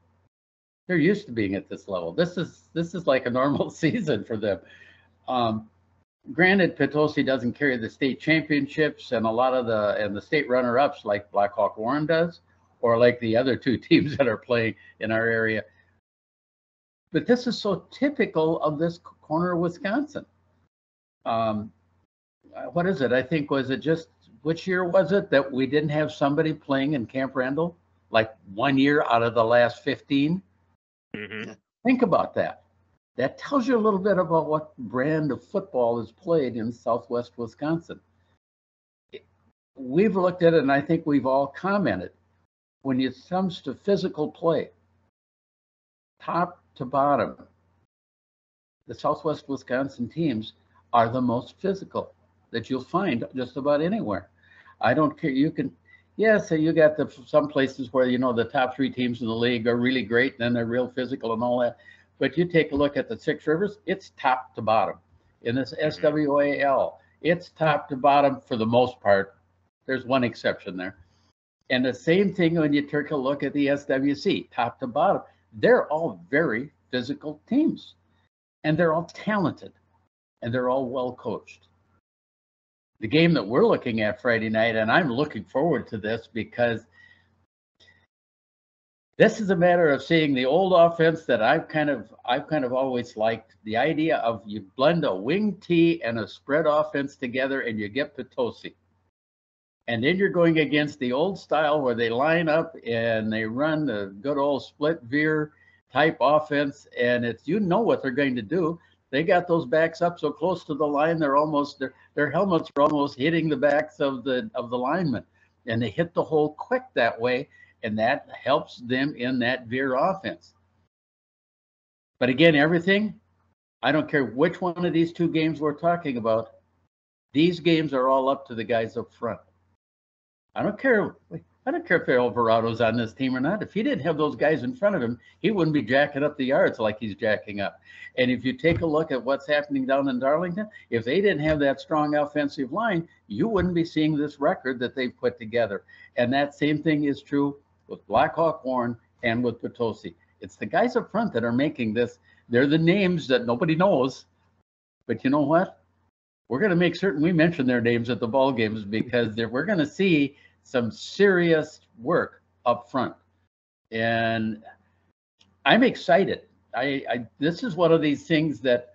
They're used to being at this level. This is this is like a normal season for them. Um, granted, Potosi doesn't carry the state championships and a lot of the and the state runner-ups like Blackhawk Warren does, or like the other two teams that are playing in our area but this is so typical of this corner of Wisconsin. Um, uh, what is it? I think was it just which year was it that we didn't have somebody playing in Camp Randall? Like one year out of the last 15? Mm-hmm. Think about that. That tells you a little bit about what brand of football is played in Southwest Wisconsin. We've looked at it, and I think we've all commented. When it comes to physical play, top to bottom, the Southwest Wisconsin teams are the most physical that you'll find just about anywhere. I don't care. You can, yeah, so you got the some places where you know the top three teams in the league are really great and then they're real physical and all that. But you take a look at the Six Rivers, it's top to bottom. In this mm-hmm. SWAL, it's top to bottom for the most part. There's one exception there. And the same thing when you take a look at the SWC, top to bottom. They're all very physical teams. And they're all talented. And they're all well coached. The game that we're looking at Friday night, and I'm looking forward to this because This is a matter of seeing the old offense that I've kind of I've kind of always liked. The idea of you blend a wing T and a spread offense together and you get Potosi. And then you're going against the old style where they line up and they run the good old split veer type offense. And it's you know what they're going to do. They got those backs up so close to the line, they're almost their their helmets are almost hitting the backs of the of the linemen. And they hit the hole quick that way and that helps them in that veer offense. But again, everything, I don't care which one of these two games we're talking about, these games are all up to the guys up front. I don't care. I don't care if Alvarado's on this team or not. If he didn't have those guys in front of him, he wouldn't be jacking up the yards like he's jacking up. And if you take a look at what's happening down in Darlington, if they didn't have that strong offensive line, you wouldn't be seeing this record that they've put together. And that same thing is true with Blackhawk Warren and with Potosi. It's the guys up front that are making this. They're the names that nobody knows. But you know what? We're going to make certain we mention their names at the ball games because we're going to see some serious work up front. And I'm excited. I, I this is one of these things that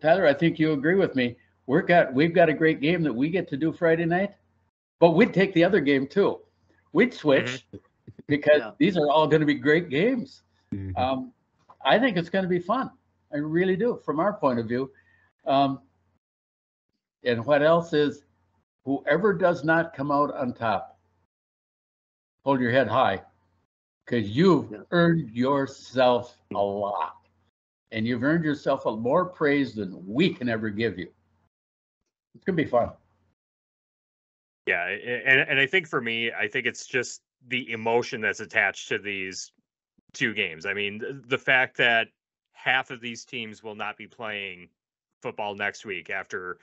Tyler, I think you agree with me. We're got we've got a great game that we get to do Friday night, but we'd take the other game too. We'd switch. Mm-hmm because yeah. these are all going to be great games. Mm-hmm. Um, I think it's going to be fun. I really do, from our point of view. Um, and what else is whoever does not come out on top, hold your head high because you've yeah. earned yourself a lot. And you've earned yourself a more praise than we can ever give you. It's going to be fun. Yeah. And, and I think for me, I think it's just the emotion that's attached to these two games. I mean, the, the fact that half of these teams will not be playing football next week after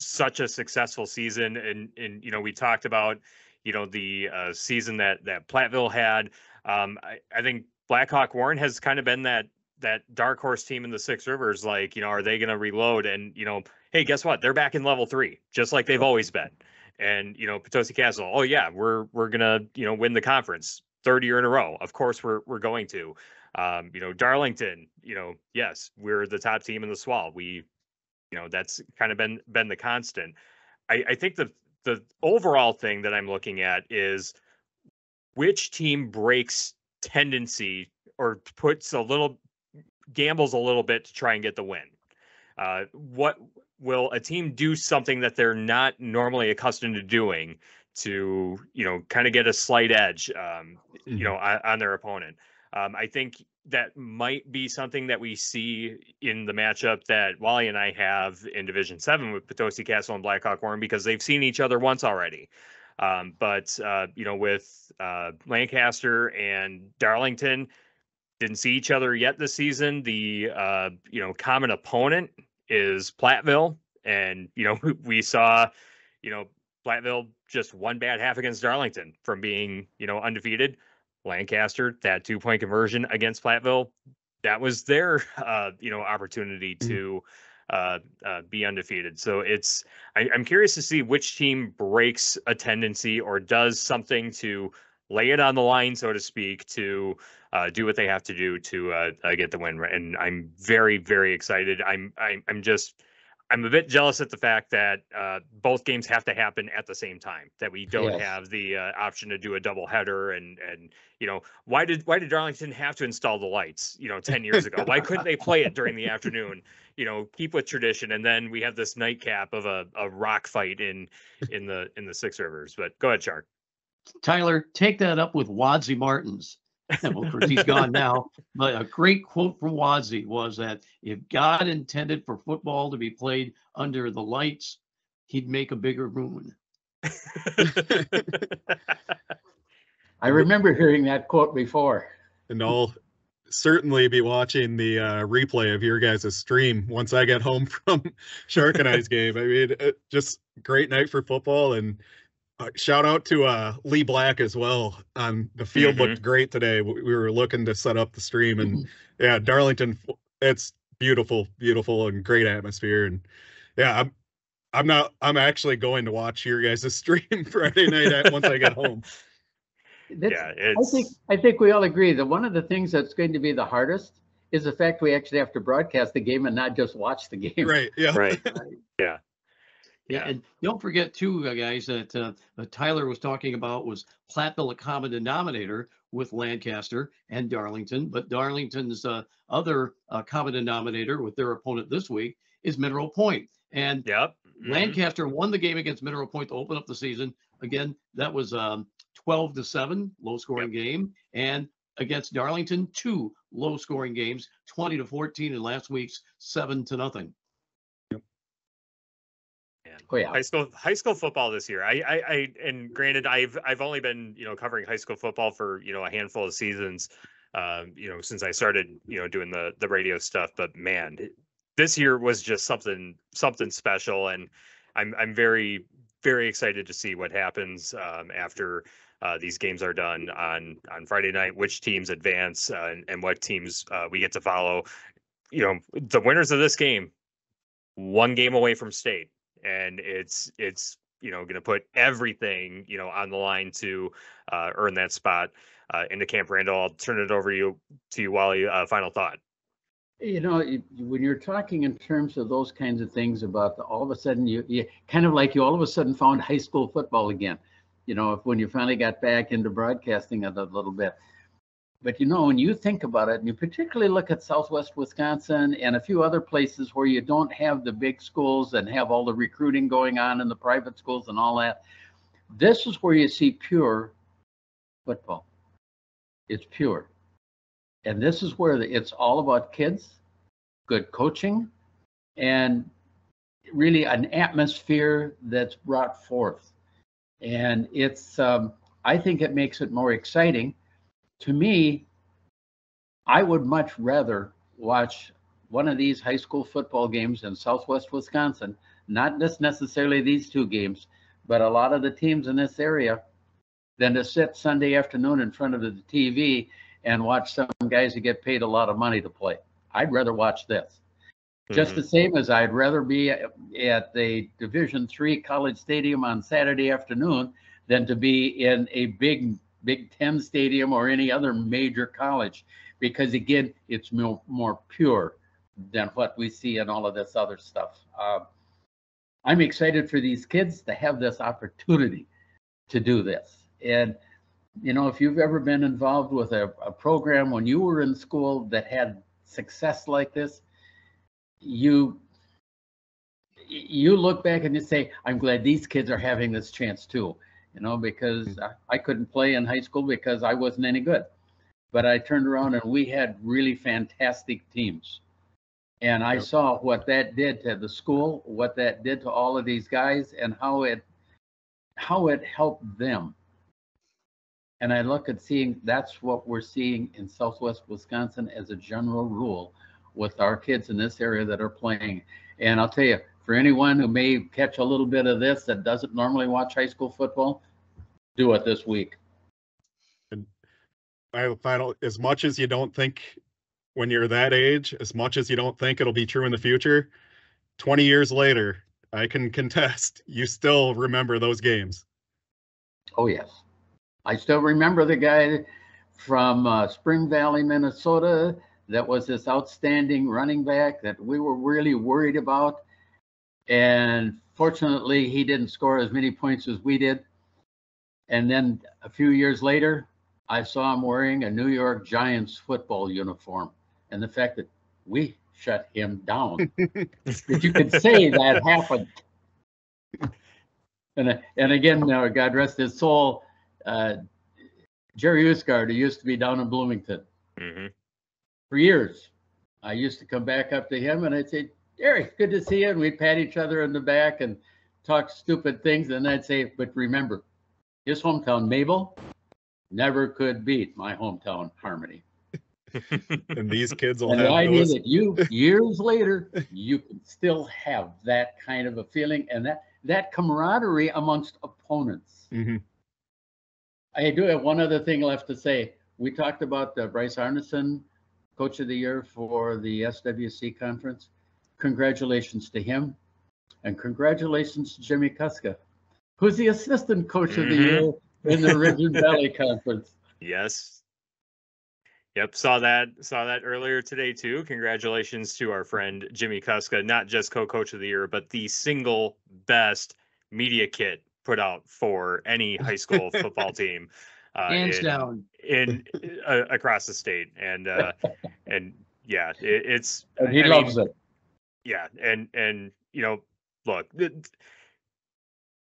such a successful season and and you know we talked about you know the uh, season that that Platteville had um, I, I think Blackhawk Warren has kind of been that that dark horse team in the Six Rivers like you know are they going to reload and you know hey guess what they're back in level 3 just like they've always been and you know Potosi Cassville. Oh yeah, we're we're gonna you know win the conference third year in a row. Of course we're we're going to. Um, you know Darlington. You know yes, we're the top team in the SWAL. We, you know that's kind of been been the constant. I, I think the the overall thing that I'm looking at is which team breaks tendency or puts a little gambles a little bit to try and get the win. Uh, what will a team do something that they're not normally accustomed to doing to you know kind of get a slight edge um, mm-hmm. you know on, on their opponent um, i think that might be something that we see in the matchup that wally and i have in division 7 with potosi cassville and blackhawk warren because they've seen each other once already. Um, but uh, you know with uh, lancaster and darlington didn't see each other yet this season. The uh, you know common opponent is Platteville, and you know we saw, you know, Platteville just one bad half against Darlington from being you know undefeated. Lancaster that two point conversion against Platteville, that was their uh, you know opportunity mm. to uh, uh, be undefeated. So it's I, I'm curious to see which team breaks a tendency or does something to lay it on the line, so to speak, to uh, do what they have to do to uh, uh, get the win. And I'm very, very excited. I'm, I'm, I'm just, I'm a bit jealous at the fact that uh, both games have to happen at the same time. That we don't yes. have the uh, option to do a double header, and and you know why did why did Darlington have to install the lights? You know, ten years ago, why couldn't they play it during the afternoon? You know, keep with tradition, and then we have this nightcap of a, a rock fight in in the in the Six Rivers. But go ahead, Shark. Tyler, take that up with Wadsy Martins. well, of course, he's gone now. But a great quote from Wadsy was that if God intended for football to be played under the lights, he'd make a bigger moon. I remember hearing that quote before. And I'll certainly be watching the uh, replay of your guys' stream once I get home from Shark and I's game. I mean, it, just great night for football and uh, shout out to uh, Lee Black as well. On the field mm-hmm. looked great today. We, we were looking to set up the stream, and mm-hmm. yeah, Darlington. It's beautiful, beautiful, and great atmosphere. And yeah, I'm I'm not. I'm actually going to watch your guys' stream Friday night at, once I get home. That's- yeah, I think, I think we all agree that one of the things that's going to be the hardest is the fact we actually have to broadcast the game and not just watch the game. Right. Yeah. right. Yeah. Yeah, and don't forget too, uh, guys, that uh, Tyler was talking about was Platteville a common denominator with Lancaster and Darlington, but Darlington's uh, other uh, common denominator with their opponent this week is Mineral Point. And Yep. mhm. Lancaster won the game against Mineral Point to open up the season. Again, that was um, 12 to 7, low scoring game. And against Darlington, two low scoring games, 20 to 14, in last week's 7 to nothing. Man. Oh, yeah. High school high school football this year. I, I I and granted I've I've only been, you know, covering high school football for, you know, a handful of seasons um, you know, since I started, you know, doing the the radio stuff, but man, this year was just something something special and I'm I'm very very excited to see what happens um, after uh, these games are done on on Friday night, which teams advance uh, and, and what teams uh, we get to follow. You know, the winners of this game, one game away from state, and it's it's you know going to put everything you know on the line to uh, earn that spot uh, into Camp Randall. I'll turn it over to you to you, Wally. Uh, final thought. You know, when you're talking in terms of those kinds of things about the, all of a sudden you, you kind of like you all of a sudden found high school football again. You know, if when you finally got back into broadcasting a little bit. But you know, when you think about it, and you particularly look at Southwest Wisconsin and a few other places where you don't have the big schools and have all the recruiting going on in the private schools and all that, this is where you see pure football. It's pure. And this is where the, it's all about kids, good coaching, and really an atmosphere that's brought forth. And it's, um, I think it makes it more exciting. To me, I would much rather watch one of these high school football games in Southwest Wisconsin, not just necessarily these two games, but a lot of the teams in this area, than to sit Sunday afternoon in front of the TV and watch some guys who get paid a lot of money to play. I'd rather watch this. Just Mhm. the same as I'd rather be at at the Division Three college stadium on Saturday afternoon than to be in a big Big Ten stadium or any other major college, because again, it's more, more pure than what we see in all of this other stuff. Uh, I'm excited for these kids to have this opportunity to do this. And you know, if you've ever been involved with a, a program when you were in school that had success like this, you you look back and you say, I'm glad these kids are having this chance too. You know, because mm. I, I couldn't play in high school because I wasn't any good. But I turned around and we had really fantastic teams. And I saw what that did to the school, what that did to all of these guys, and how it how it helped them. And I look at seeing that's what we're seeing in Southwest Wisconsin as a general rule with our kids in this area that are playing. And I'll tell you, for anyone who may catch a little bit of this that doesn't normally watch high school football, do it this week. I final as much as you don't think when you're that age, as much as you don't think it'll be true in the future, 20 years later, I can contest you still remember those games. Oh, yes. I still remember the guy from uh, Spring Valley, Minnesota, that was this outstanding running back that we were really worried about. And fortunately, he didn't score as many points as we did. And then a few years later, I saw him wearing a New York Giants football uniform. And the fact that we shut him down, that you could say that happened. And, and again, uh, God rest his soul, uh, Jerry Usgard, who used to be down in Bloomington hmm for years. I used to come back up to him and I'd say, Jerry, good to see you. And we'd pat each other in the back and talk stupid things. And I'd say, but remember, his hometown, Mabel, never could beat my hometown, Harmony. And these kids will And have the idea that you, years later, you can still have that kind of a feeling and that, that camaraderie amongst opponents. Mhm. I do have one other thing left to say. We talked about uh, Bryce Arneson, Coach of the Year for the SWC conference. Congratulations to him, and congratulations to Jimmy Kuska, who's the Assistant Coach of the Mhm. Year in the Ridge Valley Conference. Yes. Yep, saw that saw that earlier today too. Congratulations to our friend Jimmy Kuska, not just co-coach of the year, but the single best media kit put out for any high school football team. Uh, Hands in, down. in uh, across the state, and uh, and yeah, it, it's and he I loves mean, it. Yeah, and and you know, look,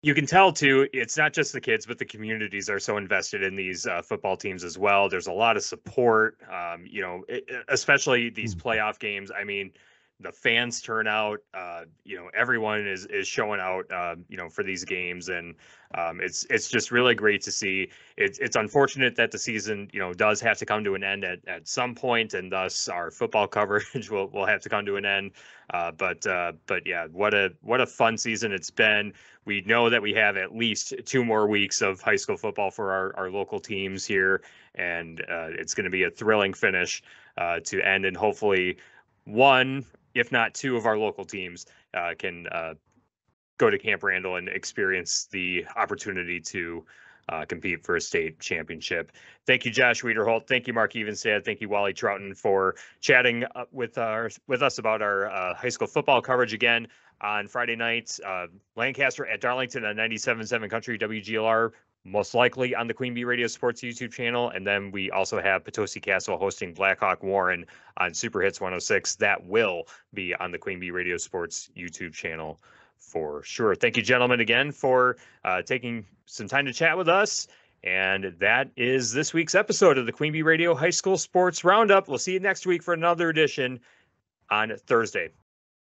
you can tell too it's not just the kids but the communities are so invested in these uh, football teams as well there's a lot of support um, you know it, especially these hmm. playoff games i mean the fans turn out uh, you know everyone is is showing out uh, you know for these games. And um, it's it's just really great to see. It's it's unfortunate that the season you know does have to come to an end at, at some point and thus our football coverage will, will have to come to an end. Uh, but uh, but yeah what a what a fun season it's been. We know that we have at least two more weeks of high school football for our, our local teams here. And uh, it's going to be a thrilling finish uh, to end and hopefully one if not two of our local teams uh, can uh, go to Camp Randall and experience the opportunity to uh, compete for a state championship. Thank you, Josh Wiederholt. Thank you, Mark Evenstad. Thank you, Wally Trouton, for chatting with our with us about our uh, high school football coverage again on Friday night. Uh, Lancaster at Darlington on 97.7 Country WGLR most likely on the QueenB Radio Sports YouTube channel. And then we also have Potosi Cassville hosting Blackhawk Warren on Super Hits 106. That will be on the QueenB Radio Sports YouTube channel for sure. Thank you, gentlemen, again for uh, taking some time to chat with us. And that is this week's episode of the QueenB Radio High School Sports Roundup. We'll see you next week for another edition on Thursday.